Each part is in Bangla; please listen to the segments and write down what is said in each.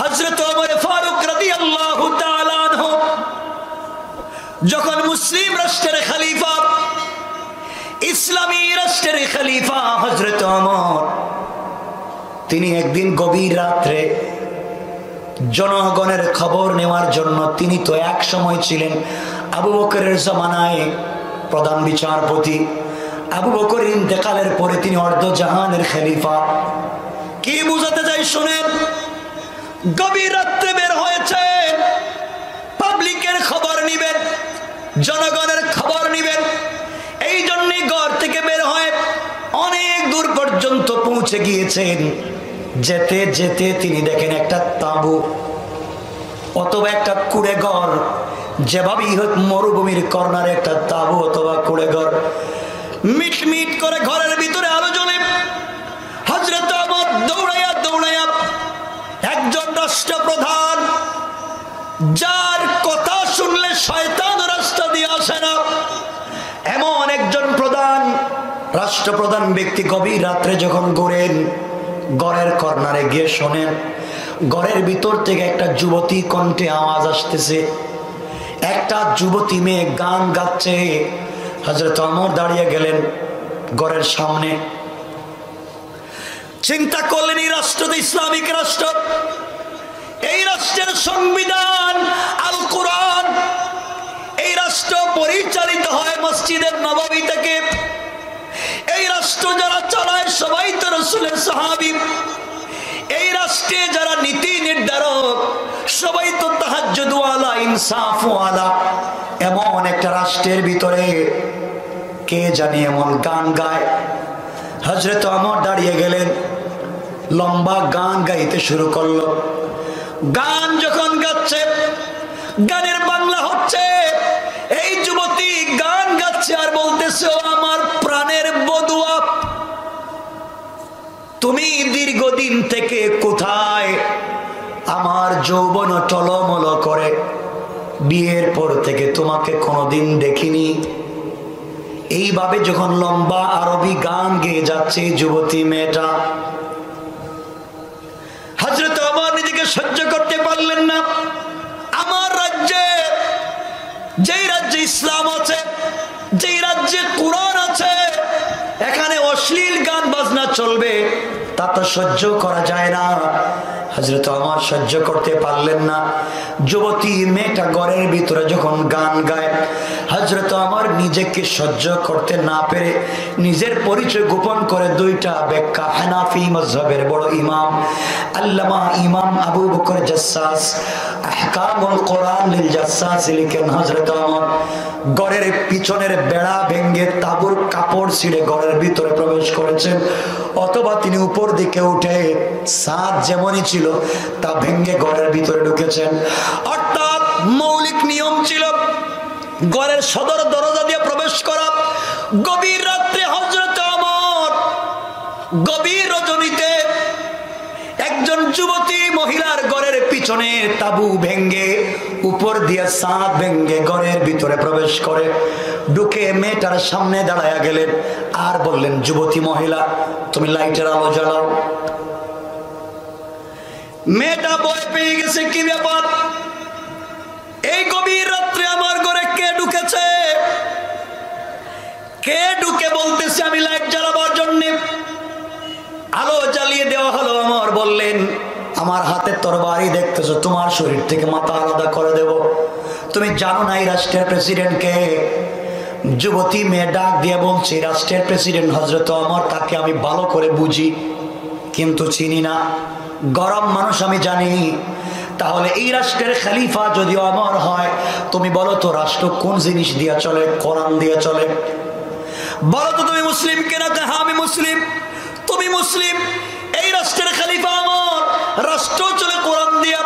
হজরত ফারুক তাআলা আনহু, যখন মুসলিম রাষ্ট্রের খালিফা, ইসলামী রাষ্ট্রের খালিফা হজরত ওমর, তিনি একদিন গভীর রাত্রে জনগণের খবর নেওয়ার জন্য তিনি তো এক সময় ছিলেন আবু বকরের জমানায় প্রধান বিচারপতি। আবু বকর ইন্তেকালের পরে তিনি অর্ধ জাহানের খলিফা। কি বুঝাতে চাই শুনেন? গভীর রাত্রে বের হয়েছে। পাবলিকের খবর নিবেন, জনগণের খবর নিবেন। এই জন্যই ঘর থেকে বের হয়ে অনেক দূর পর্যন্ত পৌঁছে গিয়েছেন। যেতে যেতে তিনি দেখেন একটা তাঁবু, অথবা একটা কুড়ে ঘর যেভাবেই হোক, মরুভূমির কর্নারে একটা তাঁবু অথবা কুড়ে ঘর মিট মিট করে ঘরের ভিতরে আলো জ্বলে। হজরত দৌড়াইয়া একজন রাষ্ট্রপ্রধান যার কথা শুনলে শয়তান রাস্তা দিয়ে আসে না। এমন একজন প্রধান রাষ্ট্রপ্রধান ব্যক্তি গভীর রাত্রে যখন গড়েন গড়ের কর্নারে গিয়ে শোনেন, ঘরের ভিতর থেকে একটা যুবতী কণ্ঠে আওয়াজ আসতেছে। একটা যুবতী মেয়ে গান গাচ্ছে। হজরত অমর দাঁড়িয়ে গেলেন ঘরের সামনে। চিন্তা করলেন, এই রাষ্ট্র ইসলামিক রাষ্ট্র। এই রাষ্ট্রের সংবিধান, আল কোরআন, এই রাষ্ট্র পরিচালিত হয় মসজিদের নবাবী থেকে। এই রাষ্ট্র যারা চালায় সবাই তো রসুলের সাহাবি। এই রাষ্ট্রে যারা নীতি নির্ধারক, সবাই তো তাহাজ্জুদওয়ালা, ইনসাফওয়ালা। এমন একটা রাষ্ট্রের ভিতরে কে জানি এমন গান গায়? হজরত আমর দাঁড়িয়ে গেলেন, লম্বা গান গাইতে শুরু করল। গান যখন গাচ্ছে, গানের বাংলা হচ্ছে, এই যুবতী গান গাচ্ছে আর বলতেছে, "ও আমার প্রাণের বদুয়া তুমি দীর্ঘদিন থেকে কোথায়? আমার যৌবন টলমল করে। বিয়ের পর থেকে তোমাকে কোনোদিন দেখিনি। এইভাবে যখন লম্বা আরবি গান গেয়ে যাচ্ছে যুবতী মেয়েটা হজরত আমার নিজেকে সহ্য করতে পারলেন না। আমার রাজ্যে, যেই রাজ্যে ইসলাম আছে, যেই রাজ্যে কোরআন আছে এখানে অশ্লীল গান বাজনা চলবে, তা তো সহ্য করা যায় না। হজরত আমার সহ্য করতে পারলেন না। যুবতী মেয়েটা ঘরের ভিতরে যখন গান গায় হজরত আমার নিজেকে সহ্য করতে না পেরে নিজের পরিচয় গোপন করে দুইটা ব্যাখ্যা। হানাফি মজহবের বড় ইমাম, আল্লামা ইমাম আবু বকর জাসাস, আহকামুল কোরআন আমার গড়ের পিছনের বেড়া ভেঙ্গে তাবুর কাপড় ছিঁড়ে ঘরের ভিতরে প্রবেশ করেছেন, অথবা তিনি উপর দিকে উঠে সাত যেমনই ছিল, তা ভেঙ্গে ঘরের ভিতরে ঢুকেছেন। অর্থাৎ মৌলিক নিয়ম ছিল ঘরের সদর দরজা দিয়ে প্রবেশ করা। গভীর রাত্রে হজরত আমর গভীর রজনীতে একজন যুবতী মহিলার ঘরের পিছনে তাবু ভেঙ্গে, উপর দিয়ে সাঁত ভেঙ্গে ঘরের ভিতরে প্রবেশ করে। ঢুকে মেয়েটার সামনে দাঁড়ায়া গেলেন আর বললেন, যুবতী মহিলা, তুমি লাইটের আলো জ্বালাও। মেয়েটা বয় পেয়ে গেছে, কি ব্যাপার? এই গভীর রাত্রে আমার ঘরে কে ঢুকেছে? কে ঢুকে বলতেছে আমি লাইট জ্বালাবার জন্যে? আলো জ্বালিয়ে দেওয়া হলো আমার, বললেন। আমার হাতে তরবারি দেখতেছো, তোমার শরীর থেকে মাথা আলাদা করে দেব। তুমি জানো না এই রাষ্ট্রের প্রেসিডেন্টকে যুবতী মেয়ে ডাক দিয়ে বলছে রাষ্ট্রের প্রেসিডেন্ট হজরত আমার তাকে আমি ভালো করে বুঝি, কিন্তু চিনি না। গরম মানুষ আমি জানি। তাহলে এই রাষ্ট্রের খালিফা যদি অমর হয়, তুমি বলো তো রাষ্ট্র কোন জিনিস দিয়ে চলে, কোরআন দিয়ে চলে? বলো তো তুমি মুসলিম কেনা? হ্যাঁ আমি মুসলিম। তুমি মুসলিম। এই রাষ্ট্রের খালিফা আমার রাষ্ট্র চলে কোরআন দিয়া।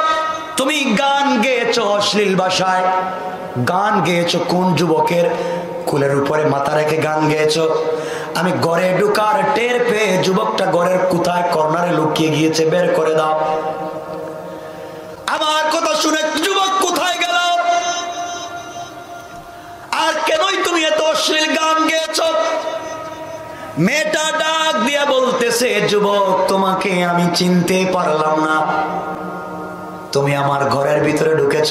তুমি গান গেয়েছ অশ্লীল ভাষায়। গান গেয়েছ কোন যুবকের? কুলের উপরে মাথা রেখে গান গেয়েছ। আমি গড়ে ঢুকার টের পেয়ে যুবকটা গড়ের কোথায় কর্নারে লুকিয়ে গিয়েছে বের করে দাও। আমার কথা শুনে যুবক কোথায় গেল? আর কেনই তুমি এত অশ্লীল গান গেয়েছ? মেয়েটা ডাক দিয়া বলতেছে, যুবক, তোমাকে আমি চিনতে পারলাম না। তুমি আমার ঘরের ভিতরে ঢুকেছ,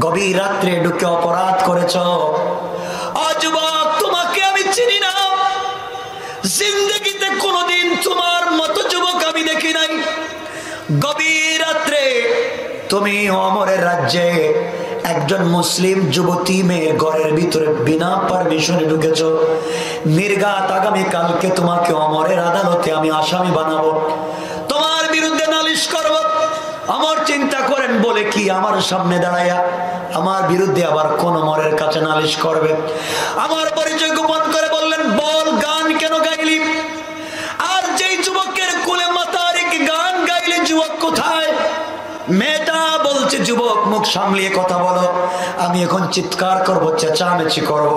গভীর রাত্রে ঢুকে অপরাধ করেছ। অযুবক তোমাকে আমি চিনি না। জিন্দগিতে কোনোদিন তোমার মতো যুবক আমি দেখি নাই। গভীর রাত্রে তুমি অমরের রাজ্যে একজন মুসলিম যুবতী মেয়ের ঘরের ভিতরে বিনা পারমিশনে ঢুকেছ, নির্ঘাত আগামী কালকে তোমাকে অমরের আদালতে আমি আসামি বানাবো। তোমার বিরুদ্ধে নালিশ করব। আমার চিন্তা করেন বলে কি আমার সামনে দাঁড়াইয়া, আমার বিরুদ্ধে আবার কোন মরের কাছে নালিশ করবে? আমার পরিচয় গোপন করে বললেন, বল, গান কেন গাইলি? আর যেই যুবকের কুলে মাথা গান গাইলে যুবক কোথায়? মেয়েটা বলছে, যুবক, মুখ সামলিয়ে কথা বলো। আমি এখন চিৎকার করব, চেঁচামেচি করব।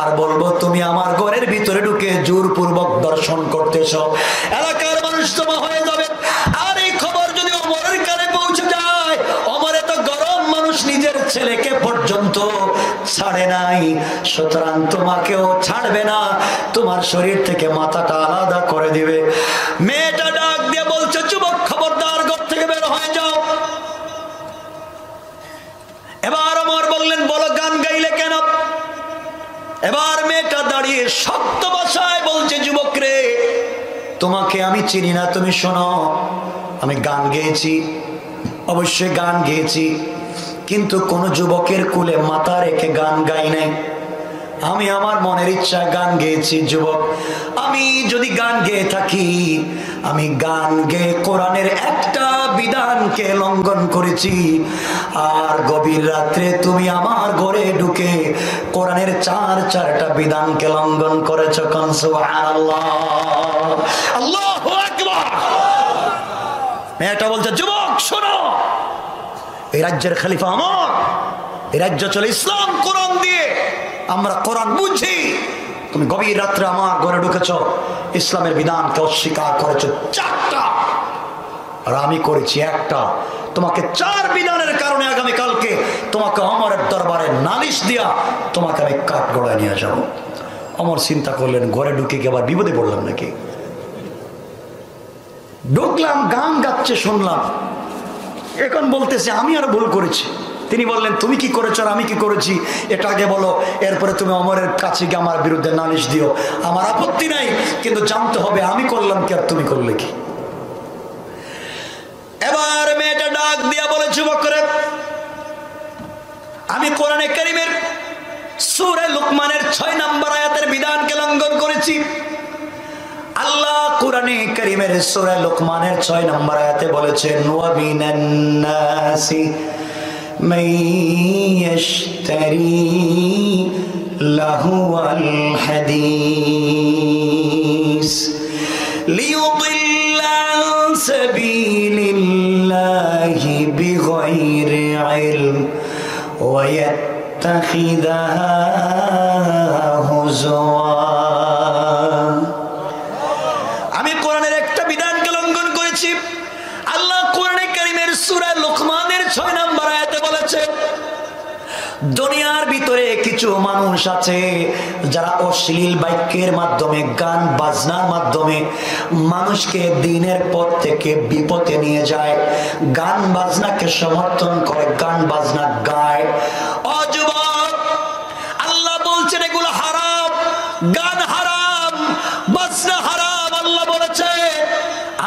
আর বলব, তুমি আমার ঘরের ভিতরে ঢুকে জোরপূর্বক দর্শন করতেছ এলাকার মানুষ তোমা হয়ে যাবে। আর এই খবর যদি অমরের কানে পৌঁছে যায়, অমরে তো গরম মানুষ নিজের ছেলেকে পর্যন্ত ছাড়ে নাই। সুতরাং তোমাকেও ছাড়বে না। তোমার শরীর থেকে মাথাটা আলাদা করে দিবে। মেয়েটা ডাক দিয়ে বলছে যুবক খবরদার ঘর থেকে বের হয়ে যাও এবার আমার বললেন, বলো গান গাইলে কেন? এবার মেয়েটা দাঁড়িয়ে শক্ত বাসায় বলছে, যুবক রে, তোমাকে আমি চিনি না, তুমি শোনো, আমি গান গেয়েছি, অবশ্যই গান গেয়েছি, কিন্তু কোনো যুবকের কুলে মাথা রেখে গান গাই নাই। আমি আমার মনের ইচ্ছা গান গেয়েছি, যুবক। আমি যদি গান গেয়ে থাকি, আমি গান গেয়ে কোরআনের একটা বিধানকে লঙ্ঘন করেছি। আর গভীর রাত্রে তুমি আমার ঘরে ঢুকে কোরআনের চার চারটা বিধানকে লঙ্ঘন করেছ মেয়েটা বলছে, যুবক, শোনো। এই রাজ্যের খালিফা আমার। এই রাজ্য চলে ইসলাম কোরআন দিয়ে। আমরা কোরআন বুঝি তুমি গভীর রাত্রে আমার ঘরে ঢুকেছ, ইসলামের বিধানকে অস্বীকার করেছ চারটা। আর আমি করেছি একটা। তোমাকে চার বিধানের কারণে আগামী কালকে তোমাকে অমরের দরবারে নালিশ দিয়া তোমাকে আমি কাঠ গড়ায় নিয়ে যাব। অমর চিন্তা করলেন, ঘরে ঢুকে গিয়ে আবার বিপদে পড়লাম নাকি? ঢুকলাম, গান গাচ্ছে, শুনলাম। এখন বলতেছে, আমি আর ভুল করেছি। তিনি বললেন, তুমি কি করেছ আর আমি কি করেছি? এটা আগে বলো। এরপরে তুমি অমরের কাছে গিয়ে আমার বিরুদ্ধে নালিশ দিও। আমার আপত্তি নাই, কিন্তু জানতে হবে আমি করলাম কি আর তুমি করলে কি? এবার মেয়েটা ডাক দিয়া বলে, যুবক করে আমি কোরআনে করিমের সুরে লুকমানের ছয় নম্বর আয়াতের বিধানকে লঙ্ঘন করেছি। আল্লাহ কোরআনে করিমের সুরে লুকমানের ছয় নম্বর আয়াতে বলেছেন ওয়াবিনান নাসি من يشتري لهو الحديث ليضل عن سبيل الله بغير علم ويتخذها هزوا. কিছু মানুষ আছে যারা অশ্লীল বাক্যের মাধ্যমে, গান বাজনার মাধ্যমে মানুষকে দিনের পথ থেকে বিপদে নিয়ে যায়। গান বাজনাকে সমর্থন করে, গান বাজনা গায়। অযুবক আল্লাহ বলছেন এগুলো হারাম, গান হারাম, বাজনা হারাম, আল্লাহ বলেছে,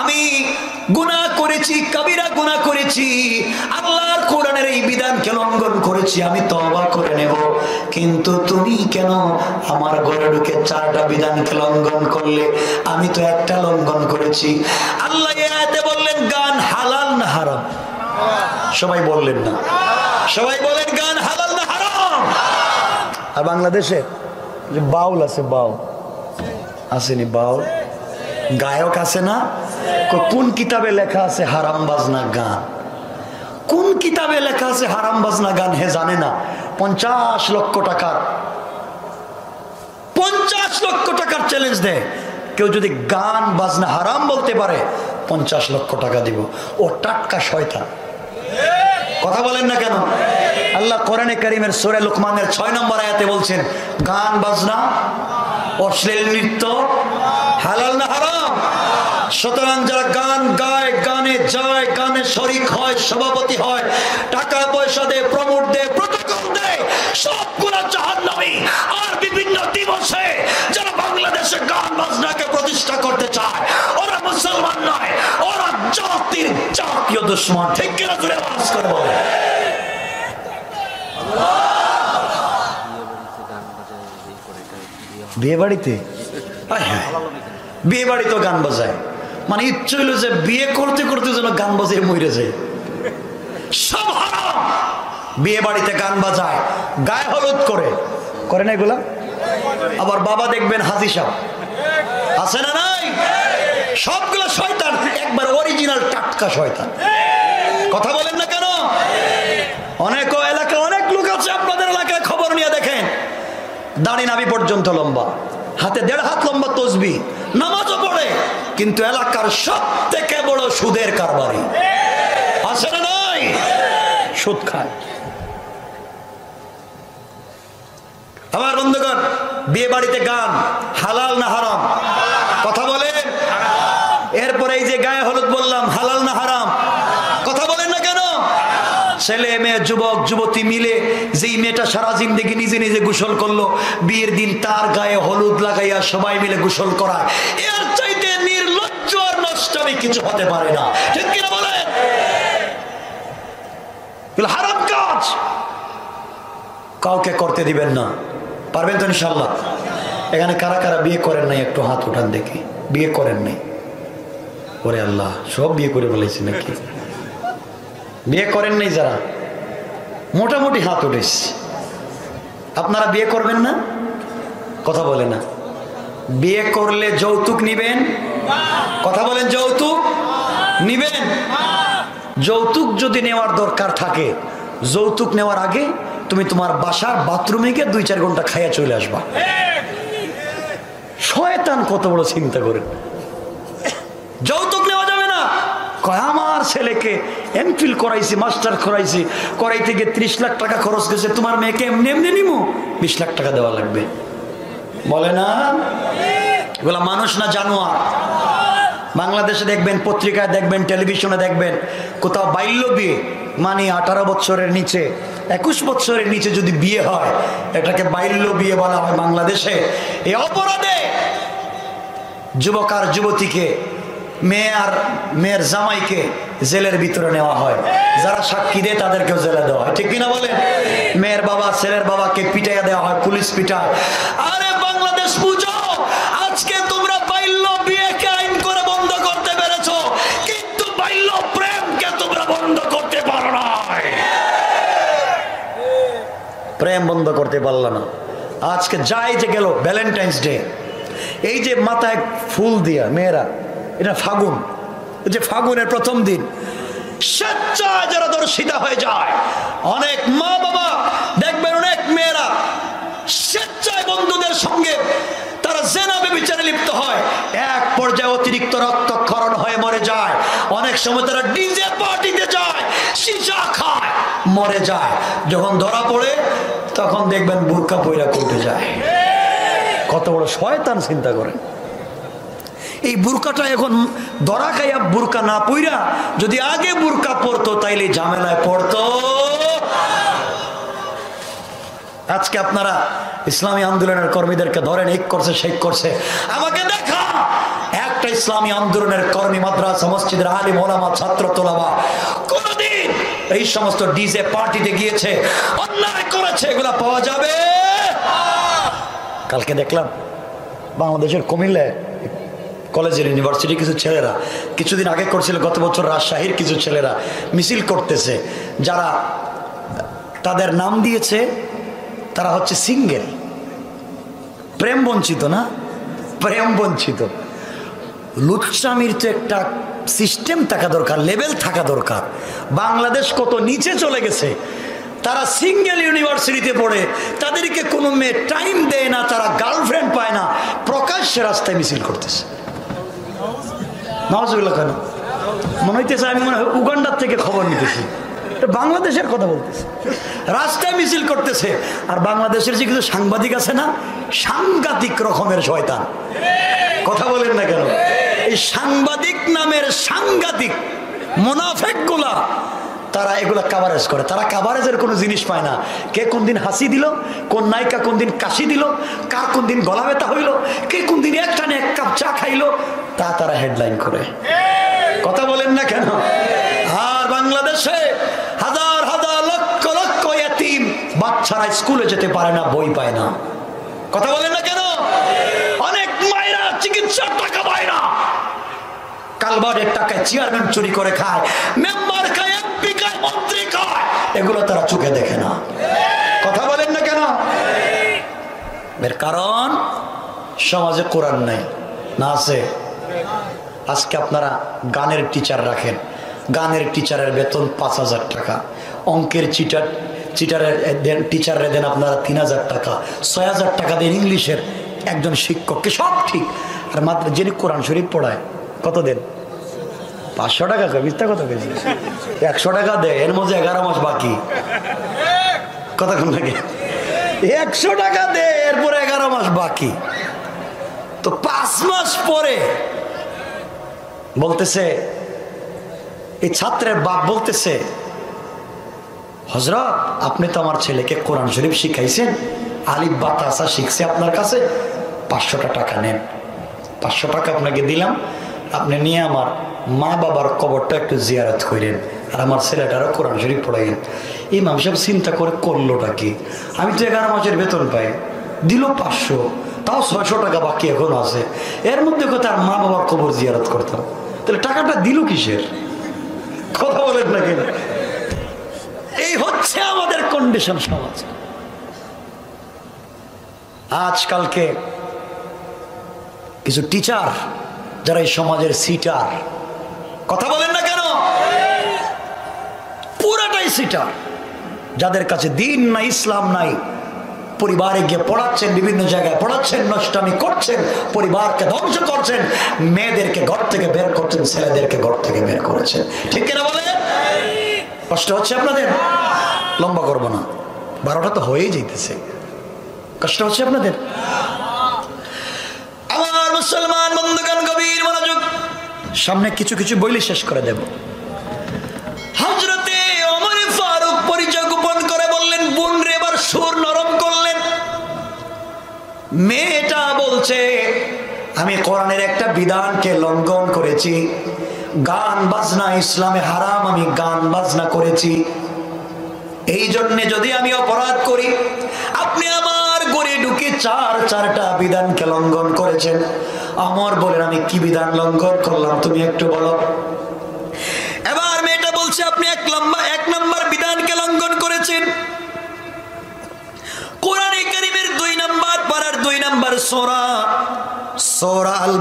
আমি গুনাহ করেছি, কবিরা গুনাহ করেছি এই বিধানকে লঙ্ঘন করেছি? আমি তওবা করে নেব। কিন্তু তুমি কেন আমার ঘরে ঢুকে চারটা বিধানকে লঙ্ঘন করলে? আমি তো একটা লঙ্ঘন করেছি। আল্লাহ বললেন, গান হালাল না হারাম? সবাই বললেন না। সবাই বলেন, গান হালাল না হারাম? আর বাংলাদেশে যে বাউল আছে, বাউল। আসেনি বাউল? গায়ক আছে না? কোন কিতাবে লেখা আছে, হারাম বাজনা গান? কোন কিতাবে লেখা আছে হারাম বাজনা গান হে জানে না? পঞ্চাশ লক্ষ টাকার। পঞ্চাশ লক্ষ টাকার চ্যালেঞ্জ দেয় কেউ যদি গান, বাজনা হারাম বলতে পারে, পঞ্চাশ লক্ষ টাকা দিব। ও টাটকা শয়তান। কথা বলেন না কেন? আল্লাহ কোরআনে করিমের সোরে লুকমানের ছয় নম্বর আয়াতে বলছেন, গান, বাজনা, অশ্লীল নৃত্য, হালাল না হারাম? সুতরাং যারা গান গায় গানে যায় গানে শরিক হয় সভাপতি হয় টাকা পয়সা দেয় প্রমোট দেয় প্রোটোকল দেয় সবগুলা জাহান্নামী। আর বিভিন্ন দিবসে যারা বাংলাদেশে গান বাজনাকে প্রতিষ্ঠা করতে চায় ওরা মুসলমান নয় ওরা জাতির জাতীয় দুশ্মন। ঠিক কিনা জুড়ে আওয়াজ করে বলে বিয়ে বাড়িতে বিয়ে বাড়িতেও গান বাজায়। মানে ইচ্ছে হইল যে বিয়ে করতে করতে যেন গান বাজিয়ে মরে যায়। সব বিয়ে বাড়িতে গান বাজায়, গায়ে হলুদ করে। করে না এগুলা আবার বাবা দেখবেন হাজি সাহ আছে না নাই? সবগুলো শয়তান, একবার অরিজিনাল টাটকা শয়তান। কথা বলেন না কেন? অনেক এলাকা, অনেক লোক আছে আপনাদের এলাকায়, খবর নিয়ে দেখেন। দাড়ি নাবি পর্যন্ত লম্বা। হাতে দেড় হাত লম্বা তসবি। নামাজও পড়ে। কিন্তু এলাকার সব থেকে বড় সুদের কারবারি। আছে না নাই? সুদ খায়। আমার বন্ধুগণ বিয়ে বাড়িতে গান, হালাল না হারাম? কথা বলেন। এরপরে এই যে গায়ে হলুদ বললাম, হালাল না হারাম? কথা বলেন না কেন? ছেলে, মেয়ে, যুবক, যুবতী মিলে যেই মেয়েটা সারা জিন্দগি নিজে নিজে গোসল করল, বিয়ের দিন তার গায়ে হলুদ লাগাইয়া সবাই মিলে গোসল করায়। এর চাইতে নির্লজ্জ আর নষ্টমী কিছু হতে পারে না। ঠিক কিনা বলেন হারাম কাজ। কাউকে করতে দিবেন না। পারবেন তো ইনশাল্লাহ এখানে কারা কারা বিয়ে করেন নাই? একটু হাত উঠান দেখি। বিয়ে করেন নাই? ওরে আল্লাহ, সব বিয়ে করে ফেলেছি নাকি? বিয়ে করেন নাই যারা? মোটামুটি হাত উঠেছে। আপনারা বিয়ে করবেন না? কথা বলে না। বিয়ে করলে যৌতুক নিবেন কথা বলেন, যৌতুক নিবেন। যৌতুক যদি নেওয়ার দরকার থাকে, যৌতুক নেওয়ার আগে তুমি তোমার বাসার বাথরুমে গিয়ে দুই চার ঘণ্টা খাইয়া চলে আসবা। শয়তান কত বড় চিন্তা করেন যৌতুক নেওয়া যাবে না। কয়, আমার ছেলেকে এমফিল করাইছি মাস্টার করাইছি, করাইতে গিয়ে ত্রিশ লাখ টাকা খরচ গেছে, তোমার মেয়েকে এমনি এমনি নিমু। বিশ লাখ টাকা দেওয়া লাগবে। বলে না। এগুলা মানুষ না জানোয়ার? বাংলাদেশে দেখবেন, পত্রিকায় দেখবেন, টেলিভিশনে দেখবেন, কোথাও বাল্য বিয়ে মানে আঠারো বছরের নিচে, একুশ বছরের নিচে যদি বিয়ে হয়, এটাকে বাল্য বিয়ে বলা হয় বাংলাদেশে। এই অপরাধে যুবক আর যুবতীকে, মেয়ে আর মেয়ের জামাইকে জেলের ভিতরে নেওয়া হয়। যারা সাক্ষী দেয়, তাদেরকেও জেলে দেওয়া হয়। ঠিক কিনা বলেন? মেয়ের বাবা, ছেলের বাবাকে পিটাইয়া দেওয়া হয়, পুলিশ পিটায়। আরে বাংলাদেশ বুঝো প্রেম বন্ধ করতে পারল না। আজকে যাই যে গেল ভ্যালেন্টাইন্স ডে এই যে মাথায় ফুল দিয়া, মেয়েরা, এটা ফাগুন। এই যে ফাগুনের প্রথম দিন। স্বেচ্ছায় যারা দর্শিতা হয়ে যায়, অনেক মা বাবা দেখবেন অনেক মেয়েরা স্বেচ্ছায় বন্ধুদের সঙ্গে তারা জেনাবে বিচারে লিপ্ত হয়। এক পর্যায়ে অতিরিক্ত রক্তক্ষরণ হয়ে মরে যায়। অনেক সময় তারা ডিজে পার্টিতে যায়, সিসা খায়। মরে যায়। যখন ধরা পড়ে, তখন দেখবেন বুরকা পইরা করতে যায়। কত বড় শয়তান চিন্তা করেন এই বুরকাটা এখন ধরা খাইয়া বুরকা না পইরা যদি আগে বুরকা পড়তো তাইলে ঝামেলায় পড়তো। আজকে আপনারা ইসলামী আন্দোলনের কর্মীদেরকে ধরেন, এক করছে শেখ করছে। আমাকে দেখা! একটা ইসলামী আন্দোলনের কর্মী, মাদ্রাসা, মসজিদের আলিম, ওলামা, ছাত্র, তোলামা। কোনদিন এই সমস্ত ডিজে পার্টিতে গিয়েছে, অন্যায় করেছে, এগুলা পাওয়া যাবে? কালকে দেখলাম, বাংলাদেশের কুমিল্লায় কলেজের ইউনিভার্সিটি কিছু ছেলেরা, কিছুদিন আগে করছিল গত বছর রাজশাহীর কিছু ছেলেরা মিছিল করতেছে, যারা তাদের নাম দিয়েছে, তারা হচ্ছে সিঙ্গেল। প্রেম বঞ্চিত না? প্রেম বঞ্চিত। লুচ্চামির তো একটা সিস্টেম থাকা দরকার লেভেল থাকা দরকার। বাংলাদেশ কত নিচে চলে গেছে, তারা সিঙ্গেল ইউনিভার্সিটিতে পড়ে, তাদেরকে কোনো মেয়ে টাইম দেয় না, তারা গার্লফ্রেন্ড পায় না, প্রকাশ্যে রাস্তায় মিছিল করতেছে। নওয়াজুল্লাহ কেন? মনে হইতেছে আমি মনে হয় উগান্ডার থেকে খবর নিতেছি। বাংলাদেশের কথা বলতেছে। রাস্তায় মিছিল করতেছে, আর বাংলাদেশের যে কিছু সাংবাদিক আছে না, সাংঘাতিক রকমের শয়তান। কথা বলেন না কেন? এই সাংবাদিক নামের সাংঘাতিক মুনাফেকগুলা তারা এগুলো কাভারেজ করে। তারা কাভারেজের কোনো জিনিস পায় না। কে কোন দিন হাসি দিল, কোন নায়িকা কোন দিন কাশি দিল, কার কোন দিন গলা ব্যথা হইল, কে কোন দিন এক টানে এক কাপ চা খাইলো, তা তারা হেডলাইন করে। কথা বলেন না কেন? আর বাংলাদেশে হাজার হাজার লক্ষ লক্ষ এতিম বাচ্চারা স্কুলে যেতে পারে না, বই পায় না। কথা বলেন না কেন? অনেক মায়েরা চিকিৎসার টাকা পায় না। কালবারের টাকায় চেয়ারম্যান চুরি করে খায় মেম্বার খায় এমপি খায়, মন্ত্রী খায়। এগুলো তারা চোখে দেখে না। কথা বলেন না কেন? এর কারণ, সমাজে কোরআন নাই। না আছে? আজকে আপনারা গানের টিচার রাখেন। গানের টিচারের বেতন পাঁচ হাজার টাকা। অঙ্কের চিটার চিটারের দেন টিচারের দেন আপনারা তিন হাজার টাকা। ছয় হাজার টাকা দেন ইংলিশের। একজন শিক্ষককে সব ঠিক। আর মাত্র যিনি কোরআন শরীফ পড়ায় কত দেন পাঁচশো টাকা মিথ্যা কত কেজি একশো টাকা দেয় এর মধ্যে এগারো মাস বাকি। কতক্ষণ লাগে একশো টাকা দে, এরপরে এগারো মাস বাকি। তো পাঁচ মাস পরে বলতেছে, এই ছাত্রের বাপ বলতেছে হজরত আপনি তো আমার ছেলেকে কোরআন শরীফ শিখাইছেন, আলিফ বাতাসা শিখছে আপনার কাছে, পাঁচশোটা টাকা নেন। পাঁচশো টাকা আপনাকে দিলাম আপনি নিয়ে আমার মা বাবার কবরটা একটু জিয়ারত করেন। আর আমার ছেলেটারও কোরআন শরীফ পড়াইন এই সাহেব চিন্তা করে, করলোটা কি? আমি তো এগারো মাসের বেতন পাই। দিল পাঁচশো, তাও ছয়শো টাকা বাকি এখন আছে। এর মধ্যে আর মা বাবার কবর জিয়ারত করতাম। তাহলে টাকাটা দিল কিসের? কথা বলেন না কেন? এই হচ্ছে আমাদের কন্ডিশন সমাজ। আজকালকে কিছু টিচার যারা এই সমাজের সিটার কথা বলেন না কেন? পুরাটাই সিটার যাদের কাছে দিন নাই, ইসলাম নাই, পরিবারে গিয়ে পড়াচ্ছেন, বিভিন্ন জায়গায় পড়াচ্ছেন, নষ্টামি করছেন, পরিবারকে ধ্বংস করছেন, মেয়েদেরকে ঘর থেকে বের করছেন, ছেলেদেরকে ঘর থেকে বের করেছেন। ঠিক কিনা বলে কষ্ট হচ্ছে আপনাদের? লম্বা করব না। বারোটা তো হয়েই যেতেছে কষ্ট হচ্ছে আপনাদের? আমার মুসলমান সামনে কিছু কিছু বইলে শেষ করে দেব। হজরতে ফারুক পরিচয় গোপন করে বললেন, বোন রে, এবার সুর নরম করলেন। মেয়েটা বলছে, আমি কোরআনের একটা বিধানকে লঙ্ঘন করেছি। গান, বাজনা, ইসলামে হারাম আমি গান, বাজনা করেছি। এই জন্যে যদি আমি অপরাধ করি, আপনি আমার চার চারটা বিধানকে লঙ্ঘন করেছেন। আমার বলেন, আমি কি বিধান লঙ্ঘন করলাম, তুমি একটু বলো। এবার মেয়েটা বলছে, আপনি এক লম্বা, এক নম্বর বিধানকে লঙ্ঘন করেছেন। দুই সোরা সোরা আল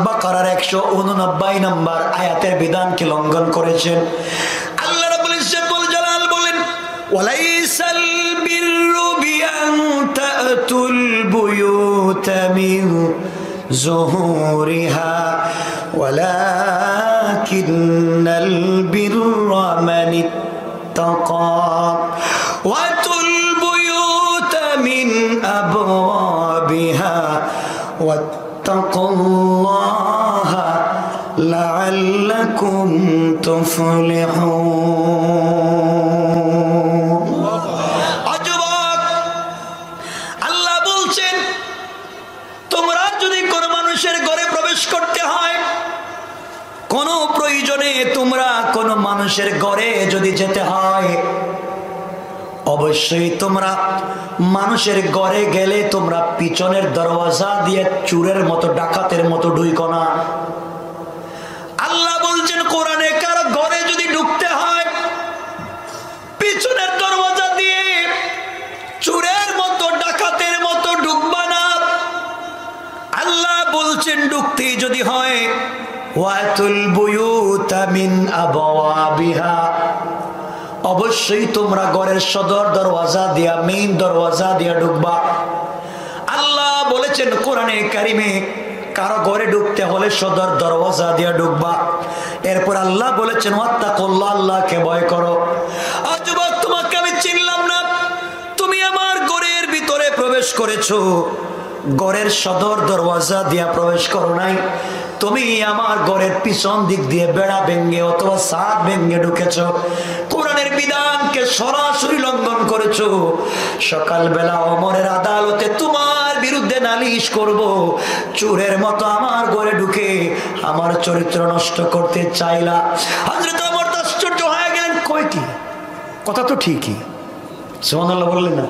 আয়াতের বিধানকে লঙ্ঘন করেছেন। আল্লাহ বলেন أتت البيوت من زهورها ولكن البر من اتقى. واتوا البيوت من أبوابها واتقوا الله لعلكم تفلحون. তোমরা কোন মানুষের ঘরে যদি যেতে হয়, অবশ্যই তোমরা মানুষের ঘরে গেলে তোমরা পিছনের দরওয়াজা দিয়ে চুরের মতো, ডাকাতের মতো ঢুইক না। আল্লাহ বলছেন, কোরআনে কারও ঘরে যদি ঢুকতে হয়, পিছনের দরওয়াজা দিয়ে চুরের মতো, ডাকাতের মতো ঢুকবা না। আল্লাহ বলছেন, ঢুকতেই যদি হয় ওয়াতুল মিন অবশ্যই তোমরা ঘরের সদর দরওয়াজা দিয়া, মেইন দরওয়াজা দিয়া ঢুকবা। আল্লাহ বলেছেন কোরআনে কারিমে, কারও ঘরে ঢুকতে হলে সদর দরওয়াজা দিয়া ঢুকবা। এরপর আল্লাহ বলেছেন, ওয়াত্তাকুল্লাহ, আল্লাহকে ভয় করো। আর যুবক, তোমাকে আমি চিনলাম না। তুমি আমার ঘরের ভিতরে প্রবেশ করেছ। ঘরের সদর দরওয়াজা দিয়া প্রবেশ করো নাই। তুমি আমার ঘরের পিছন দিক দিয়ে বেড়া ভেঙ্গে অথবা সাত ভেঙ্গে ঢুকেছ। কোরআনের বিধানকে সরাসরি লঙ্ঘন করেছ। সকালবেলা অমরের আদালতে তোমার বিরুদ্ধে নালিশ করব। চোরের মতো আমার ঘরে ঢুকে আমার চরিত্র নষ্ট করতে চাইলা। হজরত অমর তো আশ্চর্য হয়ে গেলেন। কয়টি কথা তো ঠিকই। সোহান বললেন না?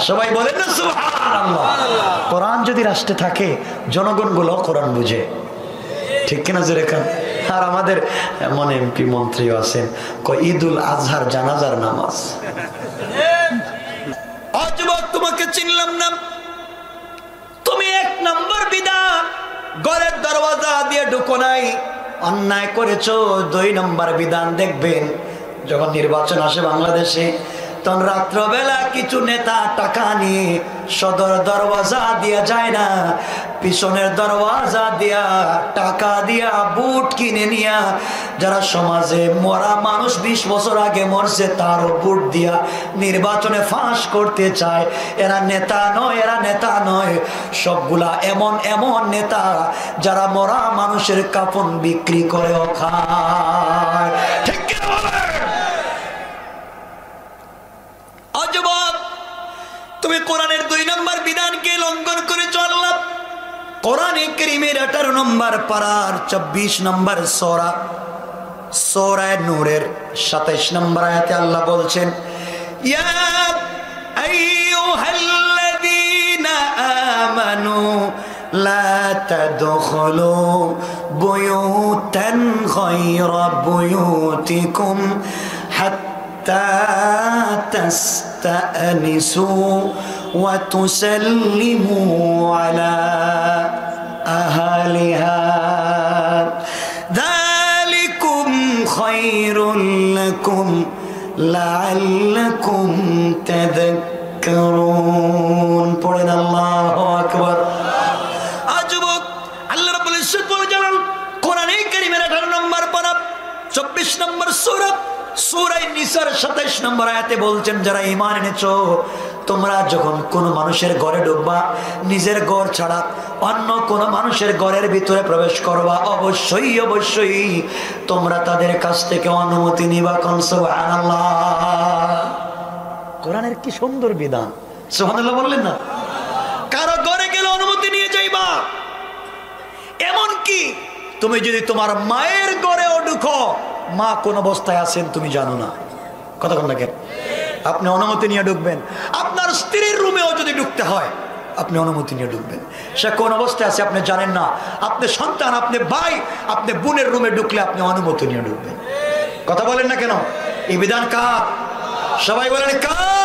সবাই বলেন না সুবহানাল্লাহ। কোরআন যদি রাষ্ট্রে থাকে, জনগণগুলো কোরআন বুঝে। ঠিক কিনা জোরে খান আর আমাদের মনে এমপি মন্ত্রীও আছেন ঈদুল আজহার জানাজার নামাজ। তোমাকে চিনলাম না। তুমি এক নম্বর বিধান, ঘরের দরওয়াজা দিয়ে ঢুকো নাই। অন্যায় করেছ, দুই নম্বর বিধান দেখবেন, যখন নির্বাচন আসে বাংলাদেশে তখন রাত্রবেলা কিছু নেতা টাকা নিয়ে সদর দরওয়াজা দিয়া যায় না। পিছনের দরওয়াজা দিয়া, টাকা দিয়া বুট কিনে নিয়া, যারা সমাজে মরা মানুষ বিশ বছর আগে মরছে, তারও বুট দিয়া নির্বাচনে ফাঁস করতে চায়। এরা নেতা নয়, এরা নেতা নয়। সবগুলা এমন এমন নেতা যারা মরা মানুষের কাপন বিক্রি করে খায়। ঠিক কিনা বলেন? অযুবক তুমি কোরআনের দুই নম্বর বিধানকে লঙ্ঘন করে চললাম কোরআনে করিমের আঠারো নম্বর পাড়ার চব্বিশ নম্বর সরা। সোরায় নূরের সাতাইশ নম্বর আয়াতে আল্লাহ বলছেন আমানু লা তাদখুলু বুয়ুতান গায়রা হাত্তা تستأنسوا وتسلموا على أهلها ذلكم خير لكم لعلكم تذكرون পড়েন আল্লাহু আকবার আজবক আল্লাহ রাব্বুল ইজ্জত বলে জানান কোরআনে কারীমের 18 নম্বর পারা 24 নম্বর সূরা যারা ইমান এনেছো, তোমরা যখন কোন মানুষের ঘরে ঢুকবা, নিজের ঘর ছাড়া অন্য কোন মানুষের ঘরের ভিতরে প্রবেশ করবা, অবশ্যই অবশ্যই তোমরা তাদের কাছ থেকে অনুমতি নিবা সুবহানাল্লাহ। কোরআনের কি সুন্দর বিধান। সুবহানাল্লাহ বললেন না? কারও ঘরে গেলে অনুমতি নিয়ে যাইবা। এমন কি তুমি যদি তোমার মায়ের ঘরেও ঢুকো মা কোন অবস্থায় আছেন তুমি জানো না। কোন? দেখেন আপনি অনুমতি নিয়ে ঢুকবেন আপনার স্ত্রীর রুমেও যদি ঢুকতে হয়, আপনি অনুমতি নিয়ে ঢুকবেন সে কোন অবস্থায় আছে আপনি জানেন না। আপনি সন্তান, আপনি ভাই, আপনি বোনের রুমে ঢুকলে আপনি অনুমতি নিয়ে ঢুকবেন কথা বলেন না কেন? এই বিধান কার? সবাই বলেন কার?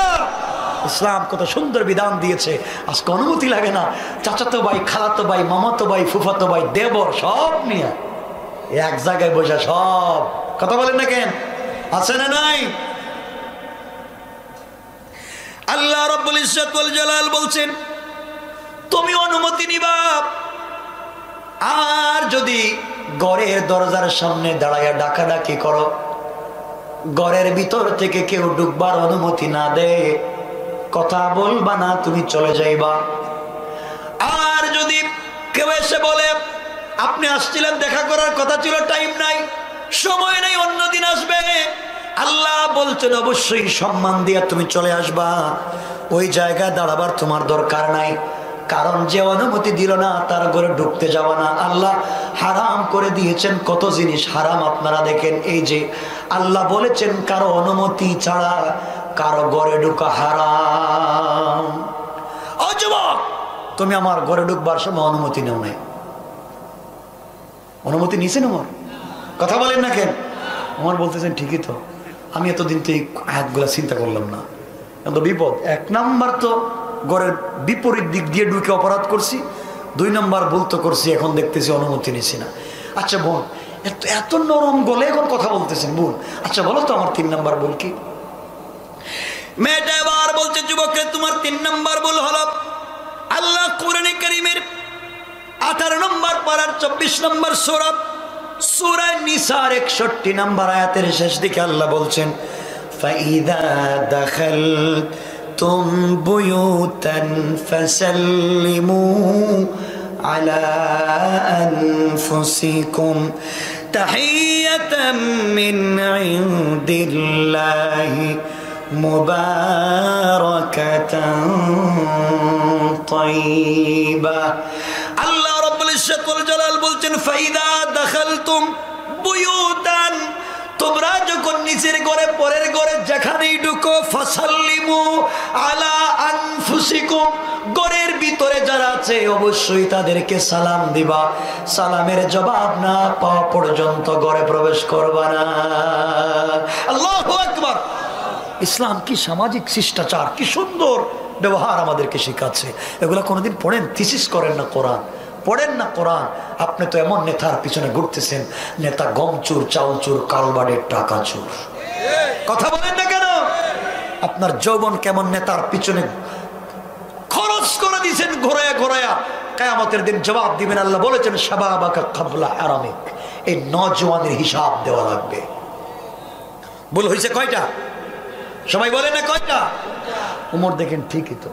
ইসলাম কত সুন্দর বিধান দিয়েছে। আজকে অনুমতি লাগে না। চাচাতো ভাই, খালাতো ভাই, মামাতো ভাই, ফুফাতো ভাই, দেবর, সব নিয়ে। এক জায়গায় বসে সব। কথা বলেন না কেন? আছে না নাই? আল্লাহ রব্বুল ইজ্জতুল জালাল বলছেন, তুমি অনুমতি নিবা। আর যদি গড়ের দরজার সামনে দাঁড়াইয়া ডাকাডাকি করো, গড়ের ভিতর থেকে কেউ ডুববার অনুমতি না দে কথা বলবা না, তুমি চলে যাইবা। আর যদি কেউ এসে বলে, আপনি আসছিলেন, দেখা করার কথা ছিল টাইম নাই, সময় নেই অন্যদিন আসবে। আল্লাহ বলছেন, অবশ্যই সম্মান দিয়ে তুমি চলে আসবা। ওই জায়গায় দাঁড়াবার তোমার দরকার নাই। কারণ যে অনুমতি দিল না, তার ঘরে ঢুকতে যাওয়া না। আল্লাহ হারাম করে দিয়েছেন কত জিনিস হারাম আপনারা দেখেন। এই যে আল্লাহ বলেছেন, কারও অনুমতি ছাড়া কারও ঘরে ঢুকা হারাম। ও যুবক তুমি আমার ঘরে ঢুকবার সময় অনুমতি নেও নাই। অনুমতি নিয়েছেন আমার কথা বলেন না কেন? আমার বলতেছেন ঠিকই তো আমি এতদিন তো এই আয়াতগুলা চিন্তা করলাম না। এত বিপদ। এক নাম্বার তো গড়ের বিপরীত দিক দিয়ে ঢুকে অপরাধ করছি দুই নাম্বার ভুল তো করছি এখন দেখতেছি অনুমতি নিছি না। আচ্ছা বোন এত এত নরম গলে এখন কথা বলতেছেন বোন। আচ্ছা বলো তো আমার তিন নাম্বার ভুল কি? মেয়েটা এবার বলছে যুবককে তোমার তিন নাম্বার ভুল হলো আল্লাহ কোরআনে করিমের আঠারো নম্বর পাড়ার চব্বিশ নম্বর সৌরভ সুরায় নিসার একষট্টি নম্বর আয়াতের শেষ দিকে আল্লাহ বলছেন ফাইদা দাখাল তুম বুয়ুতান ফাসাল্লিমু على أنفسكم تحية من عند الله مباركة طيبة আল্লাহ রব্বুল ইজ্জত ওয়াল জালাল বলছেন ফাইদা দাখালতুম বুয়ুতান তোমরা যখন নিচের ঘরে পরের ঘরে যেখানেই ঢুকো ফাসাল্লিমু আলা আনফুসিকুম ঘরের ভিতরে যারা আছে অবশ্যই তাদেরকে সালাম দিবা সালামের জবাব না পাওয়া পর্যন্ত ঘরে প্রবেশ করবা না আল্লাহু আকবার ইসলাম কি সামাজিক শিষ্টাচার, কি সুন্দর ব্যবহার আমাদেরকে শেখাচ্ছে। এগুলো কোনোদিন পড়েন থিসিস করেন না কোরআন। পড়েন না কোরআন, আপনি তো এমন নেতার পিছনে ঘুরতেছেন, নেতা গম চুর চাউল চুর কালবাড়ের টাকা চুর। কথা বলেন না কেন? আপনার যৌবন কেমন নেতার পিছনে খরচ করে দিয়েছেন, ঘোরায়া ঘোরায়া। কেয়ামতের দিন জবাব দিবেন, আল্লাহ বলেছেন, শাবাবাকা কাবলা আরামিক। এই নজওয়ানের হিসাব দেওয়া লাগবে। ভুল হয়েছে কয়টা? সবাই বলে না কয়টা? উমর দেখেন ঠিকই তো।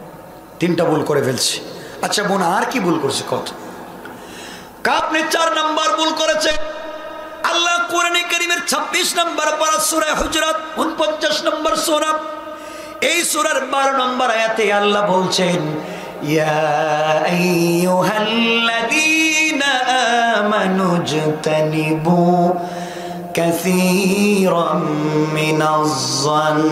তিনটা ভুল করে ফেলছি। আচ্ছা বোন আর কি ভুল করছে কত আপনি চার নাম্বার ভুল করেছে আল্লাহ কোরআনে করিমের ছাব্বিশ নম্বর পারা সুরা হুজরাত উনপঞ্চাশ নম্বর সুরা। এই সুরার বারো নম্বর আয়াতে আল্লাহ বলছেন ইয়া আইয়ুহাল্লাযীনা আমানু জতানিবু كثيرا من الظن.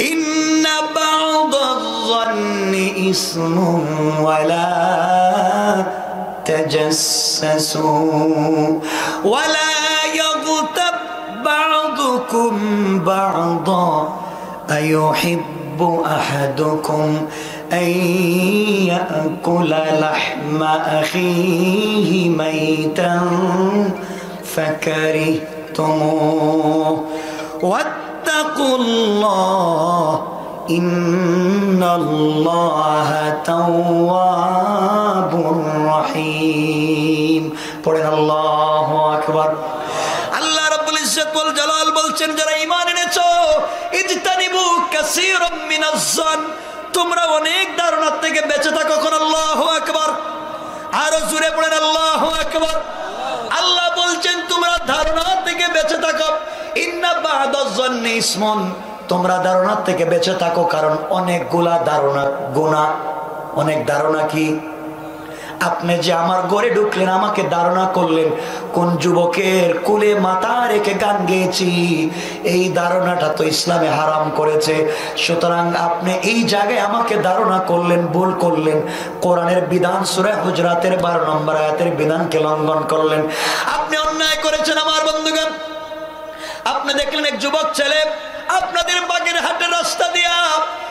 إن بعض الظن إثم ولا تجسسوا. ولا يغتب بعضكم بعضا. أيحب أحدكم أن يأكل لحم أخيه ميتا؟ فكرهتموه واتقوا الله إن الله تواب رحيم পড়েন আল্লাহু আকবার আল্লাহ রাব্বুল ইজ্জত ওয়াল জালাল বলছেন যারা ঈমান এনেছো ইজতানিবু কাসীরাম মিনাজ জান তোমরা অনেক ধারণা থেকে বেঁচে থাকো কোন আল্লাহু আকবার আরো জোরে পড়েন আল্লাহু আকবার আল্লাহ বলছেন, তোমরা ধারণা থেকে বেঁচে থাকো। ইন্না ইসমন। তোমরা ধারণার থেকে বেঁচে থাকো, কারণ অনেকগুলা ধারণা গুণা অনেক ধারণা কি? আপনি যে আমার ঘরে ঢুকলেন, আমাকে ধারণা করলেন, কোন যুবকের কুলে মাথা রেখে গান গেয়েছি, এই ধারণাটা তো ইসলামে হারাম করেছে। সুতরাং আপনি এই জায়গায় আমাকে ধারণা করলেন, ভুল করলেন, কোরআনের বিধান সুরে হুজরাতের বারো নম্বর আয়াতের বিধানকে লঙ্ঘন করলেন। আপনি অন্যায় করেছেন আমার বন্ধুগণ। আপনি দেখলেন এক যুবক ছেলে, আপনাদের বাগের হাটের রাস্তা দিয়া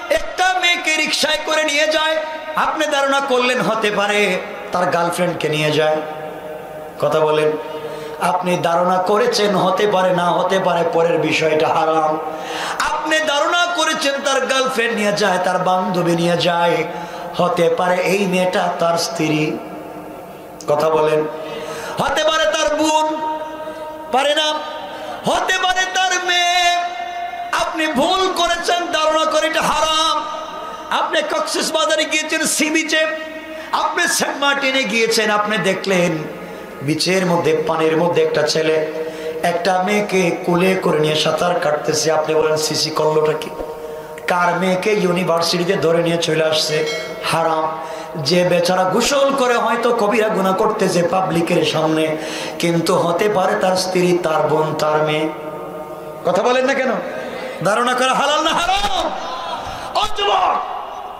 একটা মেয়েকে রিক্সায় করে নিয়ে যায়। আপনি ধারণা করলেন হতে পারে তার গার্লফ্রেন্ডকে নিয়ে যায়। কথা বলেন, আপনি ধারণা করেছেন হতে পারে, না হতে পারে, পরের বিষয়টা হারাম। আপনি ধারণা করেছেন তার গার্লফ্রেন্ড নিয়ে যায়, তার বান্ধবী নিয়ে যায়। হতে পারে এই মেয়েটা তার স্ত্রী। কথা বলেন, হতে পারে তার বোন, পারে না। হতে পারে তার মেয়ে। আপনি ভুল করেছেন, ধারণা করে এটা হারাম। আপনি কক্সিস বাজারে গিয়েছেন সি বিচে আপনি সেন্ট মার্টিনে গিয়েছেন, আপনি দেখলেন, বিচের মধ্যে, পানির মধ্যে একটা ছেলে, একটা মেয়েকে কুলে করে নিয়ে সাঁতার কাটতেছে। আপনি বলেন, সিসি করলোটা কি? কার মেয়েকে ইউনিভার্সিটিতে ধরে নিয়ে চলে আসছে? হারাম। যে বেচারা গোসল করে হয়তো কবিরা গুণা করতেছে পাবলিকের সামনে, কিন্তু হতে পারে তার স্ত্রী, তার বোন, তার মেয়ে। কথা বলেন না কেন? ধারণা করা হালাল না হারাম?